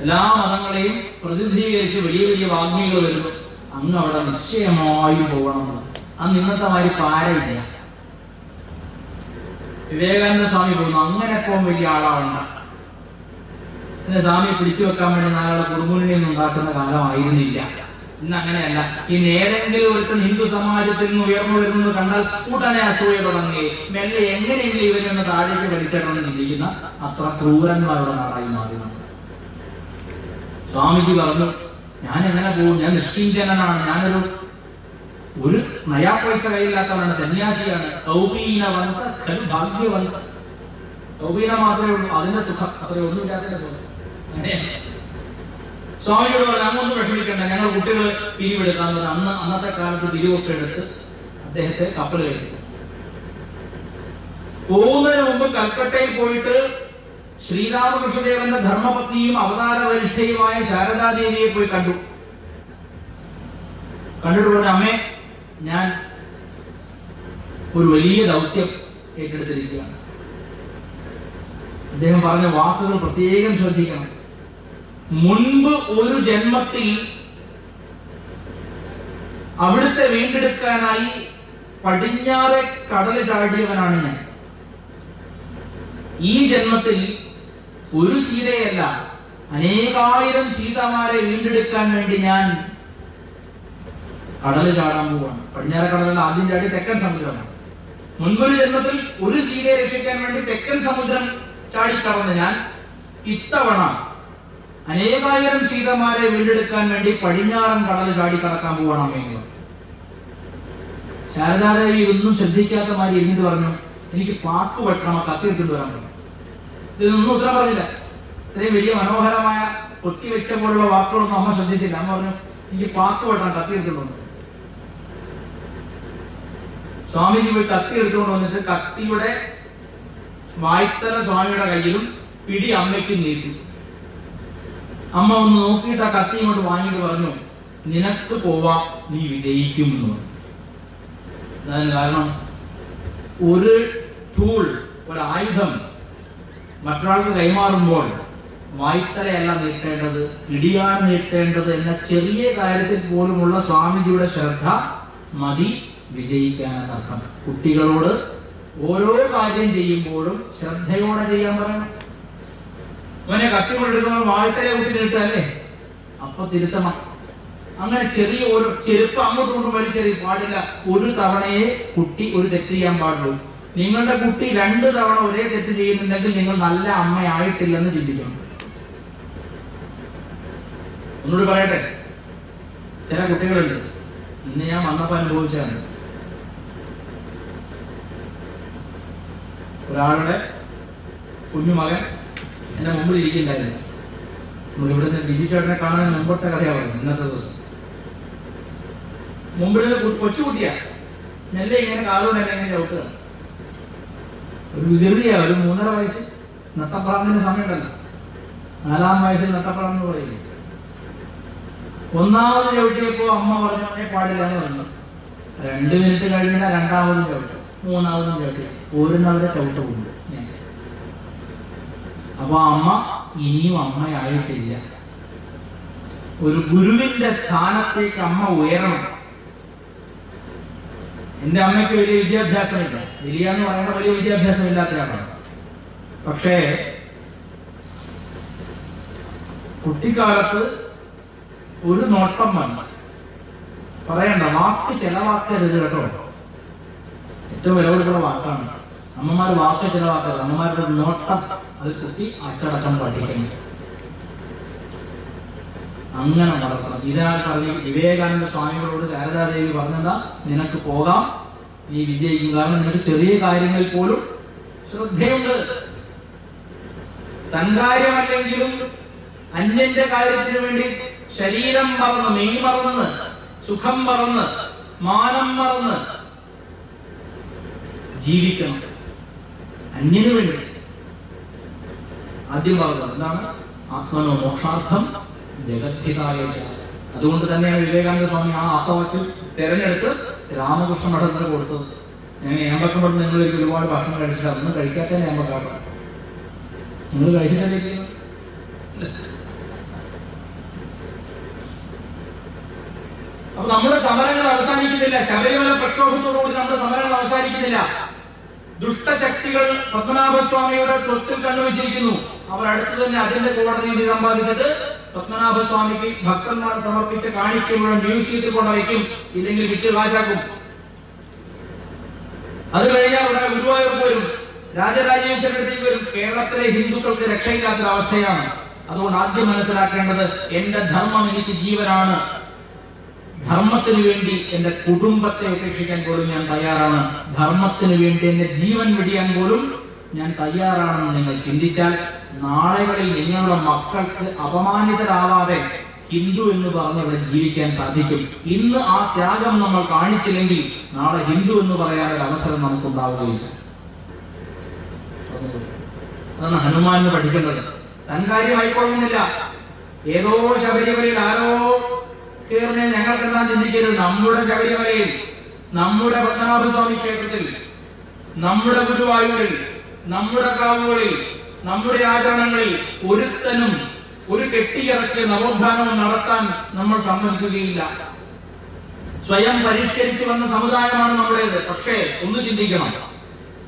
എല്ലാ മതങ്ങളെയും പ്രതിനിധീകരിച്ച് വലിയ വലിയ വാഗ്മികൾ വരുന്നു അങ്ങ് അവിടെ നിശ്ചയമായി പോകണം. അന്ന് ഇന്നത്തെ മാതിരി പാരയില്ല. വിവേകാനന്ദ സ്വാമി പോകുന്നു. അങ്ങനെ പോകാൻ വലിയ ആളാവണ്ട. എന്നെ സ്വാമിയെ പിടിച്ചു വെക്കാൻ വേണ്ടി നാളെ കുടുംബിനെ ഉണ്ടാക്കുന്ന കാലമായിരുന്നില്ല. ഇന്ന് അങ്ങനെയല്ല ഇന്ന് ഏതെങ്കിലും ഒരുത്തൻ ഹിന്ദു സമാജത്തിൽ നിന്ന് ഉയർന്നു വരുന്നത് കണ്ടാൽ കൂട്ടനെ അസൂയ തുടങ്ങി. മെല്ലെ എങ്ങനെയെങ്കിലും ഇവരൊന്ന് താഴേക്ക് വലിച്ചിടണമെന്ന് ചിന്തിക്കുന്ന അത്ര ക്രൂരന്മാരുടെ നാടായി മാറി. സ്വാമിജി പറഞ്ഞു ഞാൻ എങ്ങനെ പോകും? ഞാൻ നിഷ്കിഞ്ചനാണ് ഞാനൊരു ഒരു നയാ പൈസ കയ്യില്ലാത്തവനാണ്. സന്യാസിയാണ്. കൗപീനവന്ത ഭാഗ്യവന്ത. കൗപീന മാത്രമേ ഉള്ളൂ. അതിന്റെ സുഖം അത്രയൊന്നും ഇല്ലാത്ത സ്വാമിയോട് പറഞ്ഞു അങ്ങൊന്നും വിഷമിക്കണ്ട. ഞങ്ങൾ കുട്ടികൾ പിരിവെടുക്കാന്ന് പറഞ്ഞു അന്ന് അന്നത്തെ കാലത്ത് പിരിവൊക്കെ എടുത്ത് അദ്ദേഹത്തെ കപ്പൽ കഴിഞ്ഞു പോകുന്നതിന് മുമ്പ് കൽക്കട്ടയിൽ പോയിട്ട് ശ്രീരാമകൃഷ്ണദേവന്റെ ധർമ്മപത്നിയും അവതാര വരിഷ്ഠയുമായ ശാരദാദേവിയെ പോയി കണ്ടു. കണ്ടിട്ട് പറഞ്ഞു അമ്മേ? ഞാൻ ഒരു വലിയ ദൗത്യം ഏറ്റെടുത്തിരിക്കുകയാണ്. അദ്ദേഹം പറഞ്ഞ വാക്കുകൾ പ്രത്യേകം ശ്രദ്ധിക്കണം. മുൻപ് ഒരു ജന്മത്തിൽ അവിടുത്തെ വീണ്ടെടുക്കാനായി പടിഞ്ഞാറെ കടൽ ചാടിയവനാണ് ഞാൻ. ഈ ജന്മത്തിൽ ഒരു സീതയല്ല അനേകായിരം സീതമാരെ വീണ്ടെടുക്കാൻ വേണ്ടി ഞാൻ കടൽ ചാടാൻ പോവാണ്. പടിഞ്ഞാറെ കടലിൽ ആദ്യം ചാടി തെക്കൻ സമുദ്രമാണ് മുൻപൊരു ജന്മത്തിൽ ഒരു സീതയെ രക്ഷിക്കാൻ വേണ്ടി തെക്കൻ സമുദ്രം ചാടി ചാടിക്കടന്ന് ഞാൻ ഇത്തവണ അനേകായിരം സീതമാരെ വീണ്ടെടുക്കാൻ വേണ്ടി പടിഞ്ഞാറൻ കടൽ ചാടി കടക്കാൻ പോവാണ് അമ്മയെങ്കിൽ. ശാരദാദേവി ഒന്നും ശ്രദ്ധിക്കാത്ത മാതിരി എന്നിട്ട് പറഞ്ഞു എനിക്ക് പാക്ക് വെട്ടണം കത്തി എടുത്തിട്ട് വരാൻ പറഞ്ഞു. ഇതൊന്നും ഉത്തരം പറഞ്ഞില്ല. ഇത്രയും വലിയ മനോഹരമായ കൊത്തിവെച്ച പോലുള്ള വാക്കുകളൊന്നും അമ്മ ശ്രദ്ധിച്ചില്ല. അമ്മ പറഞ്ഞു എനിക്ക് പാക്ക് വെട്ടണം കത്തി എടുത്തിട്ടുണ്ട് സ്വാമിജി പോയി കത്തി എടുത്തുകൊണ്ട് വന്നിട്ട് കത്തിയുടെ വായ്ത്തല സ്വാമിയുടെ കയ്യിലും പിടി അമ്മയ്ക്കും നീട്ടി. അമ്മ ഒന്ന് നോക്കിയിട്ട് ആ കത്തി ഇങ്ങോട്ട് വാങ്ങിയിട്ട് പറഞ്ഞു നിനക്ക് പോവാ നീ വിജയിക്കും എന്ന് പറഞ്ഞു. കാരണം ഒരു ടൂൾ ഒരു ആയുധം മറ്റൊരാൾക്ക് കൈമാറുമ്പോൾ വായ്ത്തലയല്ല നീട്ടേണ്ടത് ഇടിയാണ് നീട്ടേണ്ടത് എന്ന ചെറിയ കാര്യത്തിൽ പോലുമുള്ള സ്വാമിജിയുടെ ശ്രദ്ധ മതി വിജയിക്കാനെന്നർത്ഥം കുട്ടികളോട് ഓരോ കാര്യം ചെയ്യുമ്പോഴും ശ്രദ്ധയോടെ ചെയ്യാൻ പറയണം. അവനെ കത്തി കൊണ്ടെടുക്കുമ്പോൾ വാഴ്ത്തല കുത്തി നീട്ടല്ലേ അപ്പൊ തിരുത്തണം. അങ്ങനെ ചെറിയ ഒരു ചെരുപ്പ് അങ്ങോട്ടും കൊണ്ട് വലിച്ചെറിയും പാടില്ല. ഒരു തവണയെ കുട്ടി ഒരു തെറ്റ് ചെയ്യാൻ പാടുള്ളൂ. നിങ്ങളുടെ കുട്ടി രണ്ട് തവണ ഒരേ തെറ്റ് ചെയ്യുന്നുണ്ടെങ്കിൽ നിങ്ങൾ നല്ല അമ്മയായിട്ടില്ലെന്ന് ചിന്തിക്കണം. ഒന്നുകൂടി പറയട്ടെ? ചില കുട്ടികളുണ്ട്. ഇന്ന് ഞാൻ വന്നപ്പോ അനുഭവിച്ചാണ് ഒരാളുടെ കുഞ്ഞുമകൻ എന്റെ മുമ്പിൽ ഇരിക്കില്ലായിരുന്നു നമുക്ക് ഇവിടുന്ന് ബിജി ചേട്ടനെ കാണാൻ മുമ്പത്തെ കഥയാവുന്നു ഇന്നത്തെ ദിവസം. മുമ്പിൽ ഒരു കൊച്ചുകുട്ടിയാ. മെല്ലെ ഇങ്ങനെ കാലുകൊണ്ട് എന്നെ ഇങ്ങനെ ഒരു വികൃതിയാ ഒരു മൂന്നര വയസ്സ് നട്ടപ്രാന്തിന് സമയമുണ്ടല്ലോ. നാലാം വയസ്സിൽ നത്തപ്പറന്ന് പറയില്ലേ? ഒന്നാമത് ചവിട്ടിയപ്പോ അമ്മ പറഞ്ഞു "ഏ, പാടില്ല എന്ന് പറഞ്ഞു. രണ്ട് മിനിറ്റ് കഴിഞ്ഞാൽ രണ്ടാമതും ചവിട്ടും മൂന്നാമതും ചവിട്ടി പോരുന്നവരെ ചവിട്ട് പോകും. ഞാൻ അപ്പൊ അമ്മ ഇനിയും അമ്മയായിട്ടില്ല. ഒരു ഗുരുവിന്റെ സ്ഥാനത്തേക്ക് അമ്മ ഉയരണം. എന്റെ അമ്മയ്ക്ക് വലിയ വിദ്യാഭ്യാസമില്ല. വലിയ എന്ന് പറയുന്ന വലിയ വിദ്യാഭ്യാസം ഇല്ലാത്തയാളാണ് പക്ഷേ കുട്ടിക്കാലത്ത് ഒരു നോട്ടം വന്നു. പറയണ്ട വാക്ക് ചെലവാക്കരുത് കേട്ടോ. ഏറ്റവും വിലപിടിപ്പുള്ള വാക്കാണ്. അമ്മമാർ വാക്ക് ചെലവാക്കരുത്. അമ്മമാരുടെ നോട്ടം അത് കുട്ടി അച്ചടക്കം പഠിക്കണം. അങ്ങനെ നടക്കണം. ഇതിനാൽ പറഞ്ഞ് വിവേകാനന്ദ സ്വാമികളോട് ശാരദാദേവി പറഞ്ഞെന്താ നിനക്ക് പോകാം നീ വിജയിക്കും. കാരണം നിനക്ക് ചെറിയ കാര്യങ്ങളിൽ പോലും ശ്രദ്ധയുണ്ട്. തൻകാര്യമല്ലെങ്കിലും അന്യന്റെ കാര്യത്തിന് വേണ്ടി ശരീരം മറന്ന് മെയ് മറന്ന് സുഖം മറന്ന് മാനം മറന്ന് ജീവിക്കണം. അന്യനു വേണ്ടി ആദ്യം പറഞ്ഞത് എന്താണ്? ആത്മനോ മോക്ഷാർത്ഥം ജഗദ്ധിതായ. അതുകൊണ്ട് തന്നെയാണ് വിവേകാനന്ദ സ്വാമി ആ ആത്മവാക്യം തിരഞ്ഞെടുത്ത് രാമകൃഷ്ണ മഠത്തിന് കൊടുത്തത്. ഞാൻ ഏമ്പക്കം നിങ്ങൾ ഒരിക്കൽ ഒരുപാട് ഭക്ഷണം കഴിച്ചിട്ട് അതൊന്നും കഴിക്കാത്ത ഏമ്പക്കാട്ട നിങ്ങൾ കഴിച്ചിട്ടല്ലേ? അപ്പൊ നമ്മുടെ സമരങ്ങൾ അവസാനിക്കുന്നില്ല. ശബരിമല പ്രക്ഷോഭത്തോടുകൂടി നമ്മുടെ സമരങ്ങൾ അവസാനിക്കുന്നില്ല. ദുഷ്ടശക്തികൾ പത്മനാഭസ്വാമിയുടെ തൊട്ടിൽ കണ്ണുവച്ചിരിക്കുന്നു. അവർ അടുത്ത് തന്നെ അതിന്റെ കോടതി സമ്പാദിച്ചിട്ട് പത്മനാഭസ്വാമിക്ക് ഭക്തന്മാർ സമർപ്പിച്ച കാണിക്ക മ്യൂസിയത്തിൽ മ്യൂസിയത്തിൽ കൊണ്ടുവയ്ക്കും ഇല്ലെങ്കിൽ വിറ്റ് കാശാക്കും അത് കഴിഞ്ഞാൽ ഉടനെ ഗുരുവായൂർ പോലും രാജരാജേശ്വരത്തേക്ക് വരും. കേരളത്തിലെ ഹിന്ദുക്കൾക്ക് രക്ഷയില്ലാത്തൊരവസ്ഥയാണ്. അതുകൊണ്ട് ആദ്യം മനസ്സിലാക്കേണ്ടത് എന്റെ ധർമ്മം എനിക്ക് ജീവനാണ്. ധർമ്മത്തിന് വേണ്ടി എന്റെ കുടുംബത്തെ ഉപേക്ഷിക്കാൻ പോലും ഞാൻ തയ്യാറാണ്. ധർമ്മത്തിന് വേണ്ടി എന്റെ ജീവൻ വെടിയാൻ പോലും ഞാൻ തയ്യാറാണെന്ന് നിങ്ങൾ ചിന്തിച്ചാൽ നാളെകളിൽ നിങ്ങളുടെ മക്കൾക്ക് അപമാനിതരാവാതെ ഹിന്ദു എന്ന് പറഞ്ഞവിടെ ജീവിക്കാൻ സാധിക്കും. ഇന്ന് ആ ത്യാഗം നമ്മൾ കാണിച്ചില്ലെങ്കിൽ നാളെ ഹിന്ദു എന്ന് പറയാനൊരു അവസരം നമുക്കുണ്ടാവുകയില്ല. അതാണ് ഹനുമാൻ പഠിക്കേണ്ടത് തൻ കാര്യമായിക്കൊള്ളുന്നില്ല ഏതോ ശബരിമലയിൽ ആരോ കയറിനെ ഞങ്ങൾക്ക് എന്താ ചിന്തിക്കരുത്. നമ്മുടെ ശബരിമലയിൽ നമ്മുടെ പത്മനാഭസ്വാമി ക്ഷേത്രത്തിൽ നമ്മുടെ ഗുരുവായൂരിൽ നമ്മുടെ കാവുകളിൽ നമ്മുടെ ആചരണങ്ങളിൽ ഒരുത്തനും ഒരു കെട്ടിയിറക്കി നവോത്ഥാനവും നടത്താൻ നമ്മൾ സമ്മതിക്കുകയില്ല. സ്വയം പരിഷ്കരിച്ചു വന്ന സമുദായമാണ് നമ്മുടേത്. പക്ഷേ ഒന്ന് ചിന്തിക്കണം.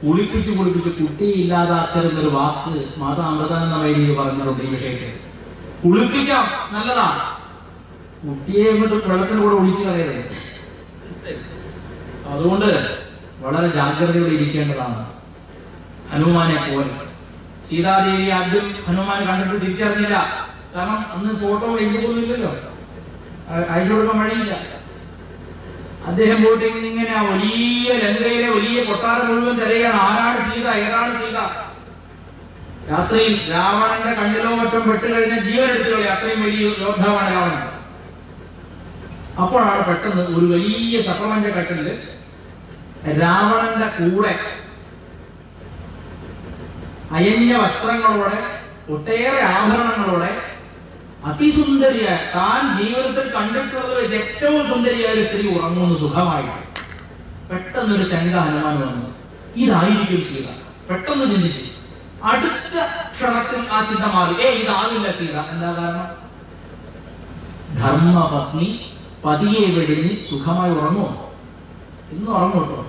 കുളിപ്പിച്ച് കുളിപ്പിച്ച് കുട്ടിയില്ലാതാക്കരുന്നൊരു വാക്ക് മാതാ അമൃതാനന്ദ വൈദിക പറഞ്ഞിട്ടുണ്ട് ഈ വിഷയത്തിൽ. കുളിപ്പിക്കാം നല്ലതാണ്. കുട്ടിയെ കൊണ്ട് വെള്ളത്തിന് കൂടെ ഒഴിച്ചു കളയരുത്. അതുകൊണ്ട് വളരെ ജാഗ്രതയോടെ ഇരിക്കേണ്ടതാണ്. ഹനുമാനെ പോലെ. സീതാദേവി ആദ്യം ഹനുമാൻ കണ്ടിട്ട് തിരിച്ചറിഞ്ഞില്ല. കാരണം അന്ന് ഫോട്ടോ അയച്ചു പോകുന്നില്ലല്ലോ അയച്ചു കൊടുക്കാൻ വഴിയില്ല. അദ്ദേഹം പോയിട്ട് ഇങ്ങനെ വലിയ ലങ്കയിലെ വലിയ കൊട്ടാരം മുഴുവൻ തിരയാണ്. ആരാണ് സീത? ഏതാണ് സീത? രാത്രിയിൽ രാവണന്റെ കണ്ണിലോ മറ്റും പെട്ട് കഴിഞ്ഞ ജീവൻ കളി. അത്രയും വലിയ യോദ്ധാവാണ് രാവണൻ. അപ്പോഴാണ് പെട്ടെന്ന് ഒരു വലിയ സഫമന്റെ കട്ടിൽ രാവണന്റെ കൂടെ അയഞ്ഞ വസ്ത്രങ്ങളോടെ ഒട്ടേറെ ആഭരണങ്ങളോടെ അതിസുന്ദരിയായ താൻ ജീവിതത്തിൽ കണ്ടിട്ടുള്ളത് വെച്ച് ഏറ്റവും സുന്ദരിയായ ഒരു സ്ത്രീ ഉറങ്ങുന്നു സുഖമായി പെട്ടെന്നൊരു ശങ്ക ഹനുമാൻ വന്നു. ഇതായിരിക്കും സീത. പെട്ടെന്ന് ചിന്തിച്ചു. അടുത്ത ക്ഷണത്തിൽ ആ ചിന്ത മാറി. ഏ ഇതാവില്ല സീത. എന്താ കാരണം? ധർമ്മപത്നി പതിയെ വെടിഞ്ഞ് സുഖമായി ഉറങ്ങുമോ? ഇന്ന് ഉറങ്ങോട്ടോ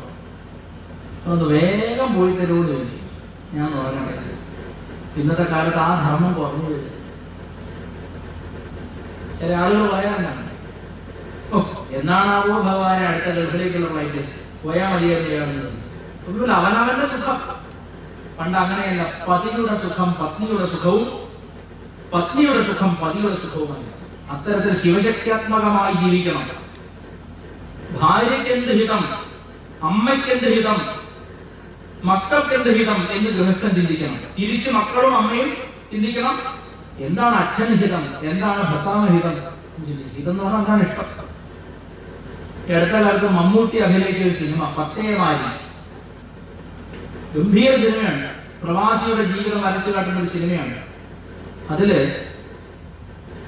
വേഗം പോയി തരുമെന്ന് ചോദിച്ചു ഞാൻ ഉറങ്ങട്ടെ ഇന്നത്തെ കാലത്ത് ആ ധർമ്മം കുറഞ്ഞു വരും ചില ആളുകൾ പറയാനാണ് ഓ എന്നാണാവോ ഭഗവാനെ അടുത്ത ഗൾഫിലേക്കുള്ള ഫ്ലൈറ്റ് പോയാൽ മതിയെന്ന് ചെയ്യുന്നത് ഒന്നുമില്ല അവനവന്റെ സുഖം. പണ്ട് അങ്ങനെയല്ല. പതിയുടെ സുഖം പത്നിയുടെ സുഖവും പത്നിയുടെ സുഖം പതിയുടെ സുഖവുമല്ല അത്തരത്തിൽ ശിവശക്തിയാത്മകമായി ജീവിക്കണം. ഭാര്യയ്ക്ക് എന്ത് ഹിതം? അമ്മയ്ക്ക് എന്ത് ഹിതം? മക്കൾക്ക് എന്ത് ഹിതം എന്ന് ഗൃഹസ്ഥൻ ചിന്തിക്കണം. തിരിച്ച് മക്കളും അമ്മയും ചിന്തിക്കണം. എന്താണ് അച്ഛൻ ഹിതം? എന്താണ് ഭർത്താവ് ഹിതം. ഹിതം എന്ന് പറഞ്ഞാൽ എന്താണ് ഇഷ്ടം? അടുത്ത കാലത്ത് മമ്മൂട്ടി അഭിനയിച്ച ഒരു സിനിമ പത്തേമാരി. ഗംഭീര സിനിമയാണ്. പ്രവാസിയുടെ ജീവിതം വരച്ചു കാട്ടുന്ന ഒരു സിനിമയാണ്. അതിൽ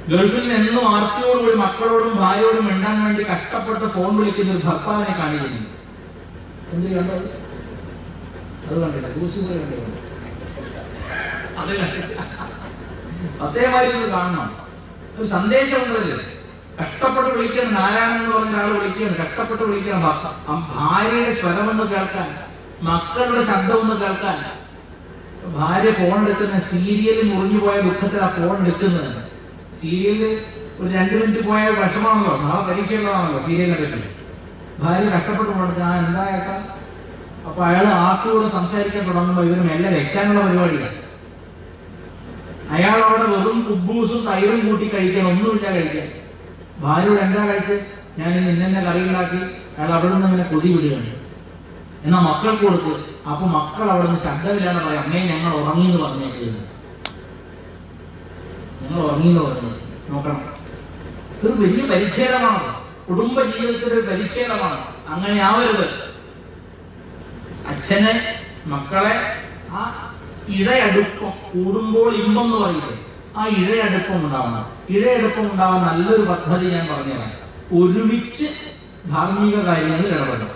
ഗൾഫിൽ നിന്നും ആർത്തിയോടുകൂടി മക്കളോടും ഭാര്യയോടും മിണ്ടാൻ വേണ്ടി കഷ്ടപ്പെട്ട് ഫോൺ വിളിക്കുന്ന ഒരു ഭർത്താവിനെ കാണിക്കുന്നു. എന്ത് കണ്ടത്? അത് ഒന്ന് കാണണം. ഒരു സന്ദേശം സന്ദേശമുണ്ടല്ലോ കഷ്ടപ്പെട്ട് വിളിക്കണം നാരായണൻ എന്ന് പറഞ്ഞ ഒരാൾ വിളിക്കുകയാണ് കഷ്ടപ്പെട്ട് വിളിക്കണം. ഭാര്യയുടെ സ്വരമൊന്ന് കേൾക്കാൻ മക്കളുടെ ശബ്ദമൊന്ന് കേൾക്കാൻ. ഭാര്യ ഫോൺ എടുക്കുന്ന സീരിയൽ മുറിഞ്ഞു പോയ ദുഃഖത്തിൽ ആ ഫോൺ എടുക്കുന്നത്. സീരിയലിൽ ഒരു രണ്ട് മിനിറ്റ് പോയ വിഷമാണല്ലോ നാളെ പരീക്ഷയുള്ളതാണല്ലോ സീരിയലിനെ പറ്റി. ഭാര്യ കഷ്ടപ്പെട്ട് പോകണം ഞാൻ എന്തായേക്കാം അപ്പൊ അയാൾ ആർക്കൂടെ സംസാരിക്കാൻ തുടങ്ങുമ്പോൾ ഇവർ മെല്ലെ വെക്കാനുള്ള പരിപാടിയാണ് അയാൾ അവിടെ വെറും കുബൂസും തൈറും കൂട്ടി കഴിക്കണം ഒന്നുമില്ല കഴിക്കാൻ. ഭാര്യയോട് എന്താ കഴിച്ച്? ഞാൻ ഇന്ന് ഇന്നെ കറി ഉണ്ടാക്കി അയാൾ അവിടെ നിന്ന് ഇങ്ങനെ കൊതി വിടുകയാണ്. എന്നാ മക്കൾക്ക് കൊടുത്ത് അപ്പൊ മക്കൾ അവിടെ നിന്ന് ശബ്ദമില്ലാന്ന് പറയാം അമ്മയെ ഞങ്ങൾ ഉറങ്ങി എന്ന് പറഞ്ഞേക്കുന്നത് ഞങ്ങൾ ഉറങ്ങി എന്ന് പറഞ്ഞത് നോക്കണം. ഇതൊരു വലിയ പരിച്ഛേദമാണ്. കുടുംബ ജീവിതത്തിന്റെ ഒരു പരിച്ഛേദമാണ്. അങ്ങനെ ആവരുത് അച്ഛനെ മക്കളെ ആ ഇഴയടുപ്പം കൂടുമ്പോൾ ഇമ്പം എന്ന് പറയുന്നത്. ആ ഇഴയടുപ്പം ഉണ്ടാവണം. ഇഴയടുപ്പം ഉണ്ടാവാൻ നല്ലൊരു പദ്ധതി ഞാൻ പറഞ്ഞുതരാം. ഒരുമിച്ച് ധാർമ്മിക കാര്യങ്ങളിൽ ഇടപെടണം.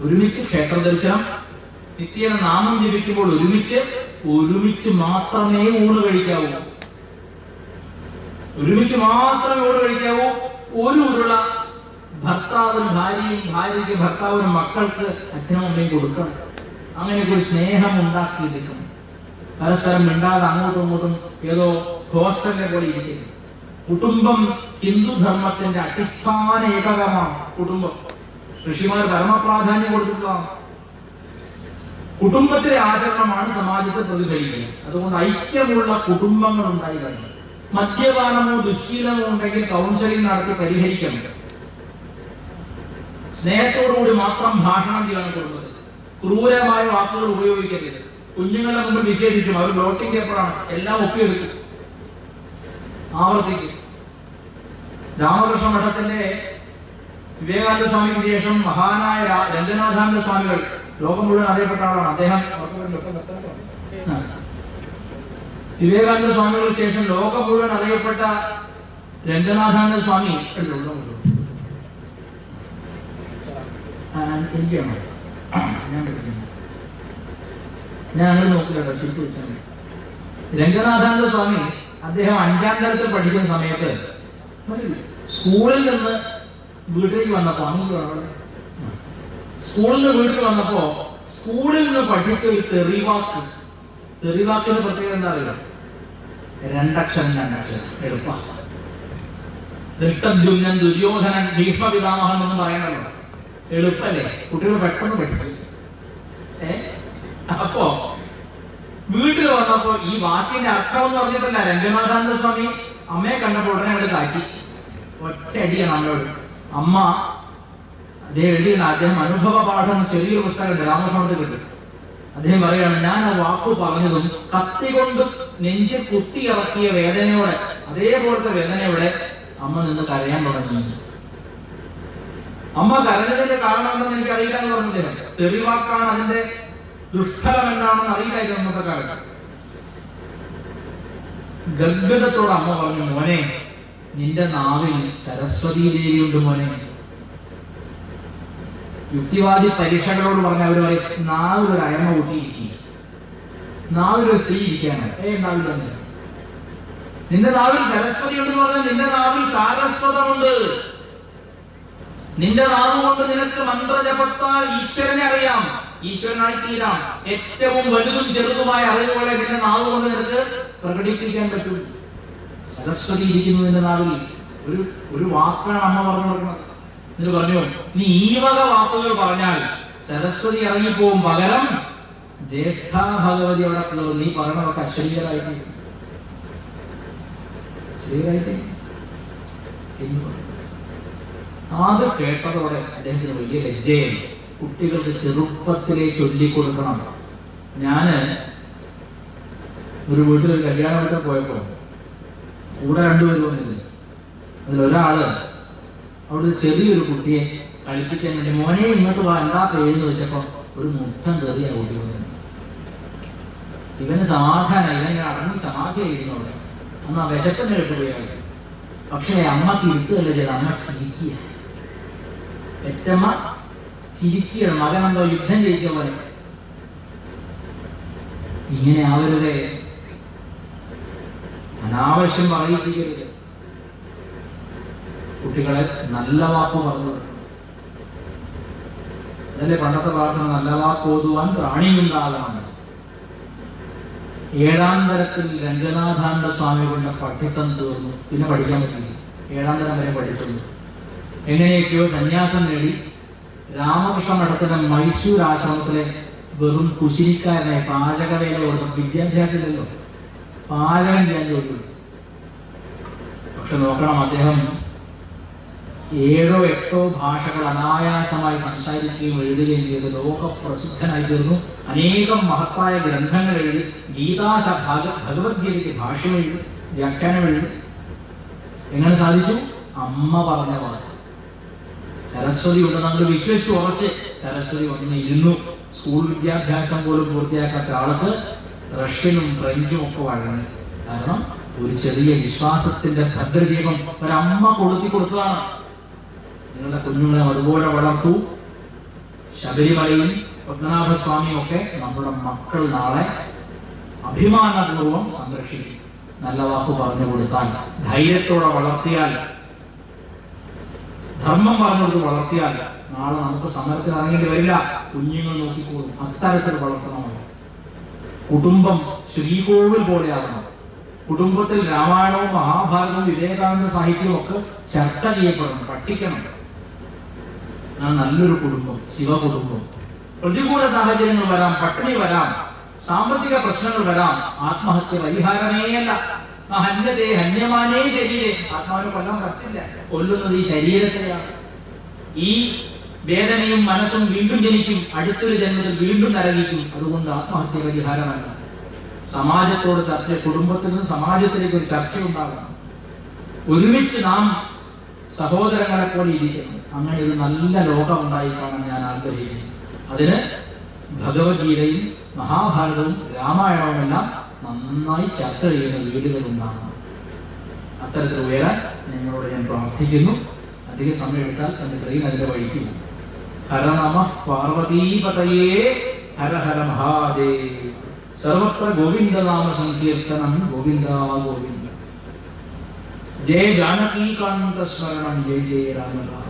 ഒരുമിച്ച് ക്ഷേത്ര ദർശനം നിത്യേന നാമം ജപിക്കുമ്പോൾ ഒരുമിച്ച് ഒരുമിച്ച് മാത്രമേ ഊണ് കഴിക്കാവൂ. ഒരുമിച്ച് മാത്രമേ ഊണ് കഴിക്കാവൂ. ഒരു ഉരുള ഭർത്താവിന് ഭാര്യയും ഭാര്യയ്ക്ക് ഭർത്താവും മക്കൾക്ക് അച്ഛനും അമ്മയും കൊടുക്കണം. അങ്ങനെയൊക്കെ ഒരു സ്നേഹം ഉണ്ടാക്കിയെടുക്കണം. പരസ്പരം മിണ്ടാതെ അങ്ങോട്ടും ഇങ്ങോട്ടും ഏതോ ഹോസ്റ്റലിനെ പോലെ ഇരിക്കുന്നു. കുടുംബം ഹിന്ദുധർമ്മത്തിന്റെ അടിസ്ഥാന ഏകകമാണ് കുടുംബം. ഋഷിമാർ പരമപ്രാധാന്യം കൊടുത്തിട്ടുള്ളതാണ്. കുടുംബത്തിലെ ആചരണമാണ് സമാജത്തെ പ്രതിഫലിക്കുന്നത് അതുകൊണ്ട് ഐക്യമുള്ള കുടുംബങ്ങൾ ഉണ്ടായി കഴിഞ്ഞു. മദ്യപാനമോ ദുശ്ശീലമോ ഉണ്ടെങ്കിൽ കൗൺസിലിംഗ് നടത്തി പരിഹരിക്കണം സ്നേഹത്തോടുകൂടി മാത്രം ഭാഷണം ചെയ്യണം കുടുംബത്തിൽ ക്രൂരമായ വാക്കുകൾ ഉപയോഗിക്കരുത്. കുഞ്ഞുങ്ങളെ മുമ്പിൽ വിശേഷിച്ചും അവർ ബ്ലോട്ടിംഗ് പേപ്പറാണ്. എല്ലാം ഒപ്പിയെടുക്കും. ആവർത്തിക്കും. രാമകൃഷ്ണ മഠത്തിന്റെ വിവേകാനന്ദ സ്വാമിക്ക് ശേഷം മഹാനായ രഞ്ജനാഥാനന്ദ സ്വാമികൾ ലോകം മുഴുവൻ അറിയപ്പെട്ട ആളാണ്. അദ്ദേഹം. വിവേകാനന്ദ സ്വാമികൾക്ക് ശേഷം ലോകം മുഴുവൻ അറിയപ്പെട്ട രംഗനാഥാനന്ദ സ്വാമി ഉള്ള ഞാൻ ഞാൻ അങ്ങനെ നോക്കില്ല ശരിക്കും വെച്ചാൽ രംഗനാഥാനന്ദ സ്വാമി അദ്ദേഹം അഞ്ചാം തരത്തിൽ പഠിക്കുന്ന സമയത്ത് സ്കൂളിൽ നിന്ന് വീട്ടിലേക്ക് വന്നപ്പോ അങ്ങനെ സ്കൂളിൽ നിന്ന് വീട്ടിൽ വന്നപ്പോ സ്കൂളിൽ നിന്ന് പഠിച്ച ഒരു തെറിവാക്ക്. തെറിവാക്കിന്റെ പ്രത്യേകത എന്താ അറിയില്ല രണ്ടക്ഷരം രണ്ടക്ഷരം. എളുപ്പ. ദുര്യോധനൻ ഭീഷ്മ പിതാമഹൻ എന്ന് പറയണല്ലോ. എളുപ്പല്ലേ? കുട്ടികൾ പെട്ടെന്ന് പഠിച്ചു ഏ? അപ്പോ വീട്ടിൽ വന്നപ്പോ ഈ വാക്കിന്റെ അർത്ഥം എന്ന് പറഞ്ഞിട്ടല്ല രംഗനാഥാനന്ദ സ്വാമി അമ്മയെ കണ്ടപ്പോൾ ഉടനെ അവിടെ കാച്ചി. ഒറ്റയടിയാണ് അമ്മയോട് അമ്മ അദ്ദേഹം എഴുതിയാണ് അദ്ദേഹം അനുഭവ പാഠം ചെറിയൊരു പുസ്തകമുണ്ട് രാമകൃഷ്ണത്തിൽ കിട്ടും അദ്ദേഹം പറയാണ് ഞാൻ ആ വാക്ക് പറഞ്ഞതും കത്തി കൊണ്ട് നെഞ്ചിൽ കുത്തി ഇറക്കിയ വേദനയോടെ അതേപോലത്തെ വേദനയോടെ അമ്മ നിന്ന് കരയാൻ തുടങ്ങി അമ്മ കരഞ്ഞതിന്റെ കാരണം എന്താണെന്ന് എനിക്ക് അറിയില്ല എന്ന് പറഞ്ഞില്ല? തെളിവാക്കാണ് അതിന്റെ ദുഷ്ഫലം എന്താണെന്ന് അറിയില്ല അന്നത്തെ കാലത്ത്. ഗദ്ഗതത്തോട് അമ്മ പറഞ്ഞു മോനെ നിന്റെ നാവിൽ സരസ്വതി ദേവിയുണ്ട് മോനെ. യുക്തിവാദി പരീക്ഷകളോട് പറഞ്ഞ അവർ നാവിൽ ഒരു അയമ കൂട്ടിയിരിക്കുക നാവിൽ ഒരു സ്ത്രീ ഇരിക്കാനാണ് ഏ നാവിൽ നിന്റെ നാവിൽ സരസ്വതി ഉണ്ടെന്ന് പറഞ്ഞാൽ നിന്റെ നാവിൽ സാരസ്വതമുണ്ട്. നിന്റെ നാവുകൊണ്ട് നിനക്ക് മന്ത്രജപത്താൽ ഈശ്വരനെ അറിയാം. ഈശ്വരനായി തീരാം ഏറ്റവും വലുതും ചെറുതുമായ അറിവുകളെ നിന്റെ നാവ് കൊണ്ട് നിനക്ക് പ്രകടിപ്പിക്കാൻ പറ്റും. സരസ്വതി ഇരിക്കുന്നു നിന്റെ നാവിൽ. ഒരു ഒരു വാക്കാണ് അമ്മ പറഞ്ഞു കൊടുക്കുന്നത്. എന്നിട്ട് പറഞ്ഞു നീ ഈ വക വാക്കുകൾ പറഞ്ഞാൽ സരസ്വതി ഇറങ്ങിപ്പോവും പകരം ജ്യേഷ്ഠാ ഭഗവതി അവിടെ നീ പറഞ്ഞവർക്ക് അശ്രീകരായിട്ട് ശരിയായിട്ട് എന്ന് അത് കേട്ടതോടെ അദ്ദേഹത്തിന് വലിയ ലജ്ജയുണ്ട് കുട്ടികൾക്ക് ചെറുപ്പത്തിലെ ചൊല്ലിക്കൊടുക്കണം. ഞാൻ ഒരു വീട്ടിൽ ഒരു കല്യാണമായിട്ട് പോയപ്പോ കൂടെ രണ്ടുപേരും വന്നില്ല അതിലൊരാൾ അവിടെ ചെറിയൊരു കുട്ടിയെ കളിപ്പിക്കാൻ വേണ്ടി മോനെ ഇങ്ങോട്ട് വാ എന്താ പേരെന്ന് വെച്ചപ്പോ ഒരു മുട്ടം കയറി ആ കുട്ടി വന്നു. ഇവന് സമാധാനം ഇവനെ അടങ്ങി സമാധിയായിരുന്നു അവിടെ. അന്ന് ആ വിശപ്പിന് കേട്ടുപോയാൽ പക്ഷേ അമ്മ തിരുത്തുകയല്ല ചെയ്ത് അമ്മ ചിരിക്കുക പെറ്റമ്മ ചിരിക്കുകയാണ് മകനെന്തോ യുദ്ധം ജയിച്ച പോലെ. ഇങ്ങനെ അവരുടെ അനാവശ്യം പറയിപ്പിക്കരുത്. കുട്ടികളെ നല്ല വാക്ക് പറഞ്ഞു. അതല്ലേ പണ്ടത്തെ പ്രാർത്ഥന? നല്ല വാക്ക് ഓതുവാൻ പ്രാണിയുണ്ടാകണം ഏഴാം തരത്തിൽ രംഗനാഥാനന്ദ സ്വാമികളുടെ പഠിത്തം തീർന്നു. പിന്നെ പഠിക്കാൻ പറ്റില്ല. ഏഴാം തരം വരെ പഠിച്ചുള്ളൂ എങ്ങനെയൊക്കെയോ സന്യാസം നേടി രാമകൃഷ്ണ മഠത്തിലെ മൈസൂർ ആശ്രമത്തിലെ വെറും കുശിനിക്കാരനായി പാചകവേല കൊടുക്കും വിദ്യാഭ്യാസമില്ലല്ലോ. പാചകം ചെയ്യാൻ ചോദിക്കുന്നു. പക്ഷെ നോക്കണം അദ്ദേഹം ഏഴോ എട്ടോ ഭാഷകൾ അനായാസമായി സംസാരിക്കുകയും എഴുതുകയും ചെയ്ത് ലോക പ്രസിദ്ധനായി തീർന്നു. അനേകം മഹത്തായ ഗ്രന്ഥങ്ങൾ എഴുതി ഗീതാശ ഭാഗ ഭഗവത്ഗീതയ്ക്ക് ഭാഷ എഴുതി വ്യാഖ്യാനം എഴുതി. എങ്ങനെ സാധിച്ചു? അമ്മ പറഞ്ഞ വാക്ക് സരസ്വതി ഉണ്ട് നമ്മൾ വിശ്വസിച്ച്. ഉറച്ച് സരസ്വതി വന്ന് ഇരുന്നു. സ്കൂൾ വിദ്യാഭ്യാസം പോലും പൂർത്തിയാക്കാത്ത ആൾക്ക് റഷ്യനും ഫ്രഞ്ചും ഒക്കെ വഴങ്ങി കാരണം ഒരു ചെറിയ വിശ്വാസത്തിന്റെ ഭദ്രദീപം ഒരമ്മ കൊളുത്തി കൊടുത്തതാണ്. നിങ്ങളുടെ കുഞ്ഞുങ്ങളെ അതുപോലെ വളർത്തു. ശബരിമലയും പത്മനാഭസ്വാമിയും ഒക്കെ നമ്മുടെ മക്കൾ നാളെ അഭിമാനപൂർവം സംരക്ഷിക്കും. നല്ല വാക്ക് പറഞ്ഞു കൊടുത്താൽ ധൈര്യത്തോടെ വളർത്തിയാൽ ധർമ്മം പറഞ്ഞുകൊണ്ട് വളർത്തിയാൽ നാളെ നമുക്ക് സമരത്തിൽ ഇറങ്ങേണ്ടി വരില്ല. കുഞ്ഞുങ്ങൾ നോക്കിക്കോളും. അത്തരത്തിൽ വളർത്തണമല്ലോ. കുടുംബം ശ്രീകോവിൽ പോലെയാകണം. കുടുംബത്തിൽ രാമായണവും മഹാഭാരതവും വിവേകാനന്ദ സാഹിത്യവും ഒക്കെ ചർച്ച ചെയ്യപ്പെടണം പഠിക്കണം ഞാൻ നല്ലൊരു കുടുംബം ശിവകുടുംബം. പ്രതികൂല സാഹചര്യങ്ങൾ വരാം പട്ടിണി വരാം. സാമ്പത്തിക പ്രശ്നങ്ങൾ വരാം. ആത്മഹത്യ പരിഹാരമേയല്ല. ഹന്യതേ ഹന്യമാനേ ശരീരെ. ആത്മാവിനെ കൊല്ലാൻ പറ്റില്ല കൊല്ലുന്നത് ഈ ശരീരത്തെയാണ്. ഈ വേദനയും മനസ്സും വീണ്ടും ജനിക്കും. അടുത്തൊരു ജന്മത്തിൽ വീണ്ടും നരകിക്കും അതുകൊണ്ട് ആത്മഹത്യ പരിഹാരമല്ല. സമാജത്തോട് ചർച്ച കുടുംബത്തിൽ നിന്ന് സമാജത്തിലേക്ക് ഒരു ചർച്ച ഉണ്ടാകണം. ഒരുമിച്ച് നാം സഹോദരങ്ങളെ പോലെ ഇരിക്കണം. അങ്ങനെ ഒരു നല്ല ലോകം ഉണ്ടായി കാണാൻ ഞാൻ ആഗ്രഹിക്കുന്നു. അതിന് ഭഗവത്ഗീതയും മഹാഭാരതവും രാമായണവും എല്ലാം നന്നായി ചർച്ച ചെയ്യുന്ന വീടുകൾ ഉണ്ടാകണം അത്തരത്തിൽ ഉയരാൻ നിങ്ങളോട് ഞാൻ പ്രാർത്ഥിക്കുന്നു. അധിക സമയം എടുത്താൽ എന്റെ ട്രെയിൻ അതിന്റെ വഴിക്ക് പോകും. ഹര നമ പാർവതീപതയേ ഹര ഹര മഹാദേവ് സർവത്ര ഗോവിന്ദനാമ സങ്കീർത്തനം ഗോവിന്ദ ഗോവിന്ദ. ജയ ജാനകീകാന്ത സ്മരണം ജയ ജയ രാമ രാമ.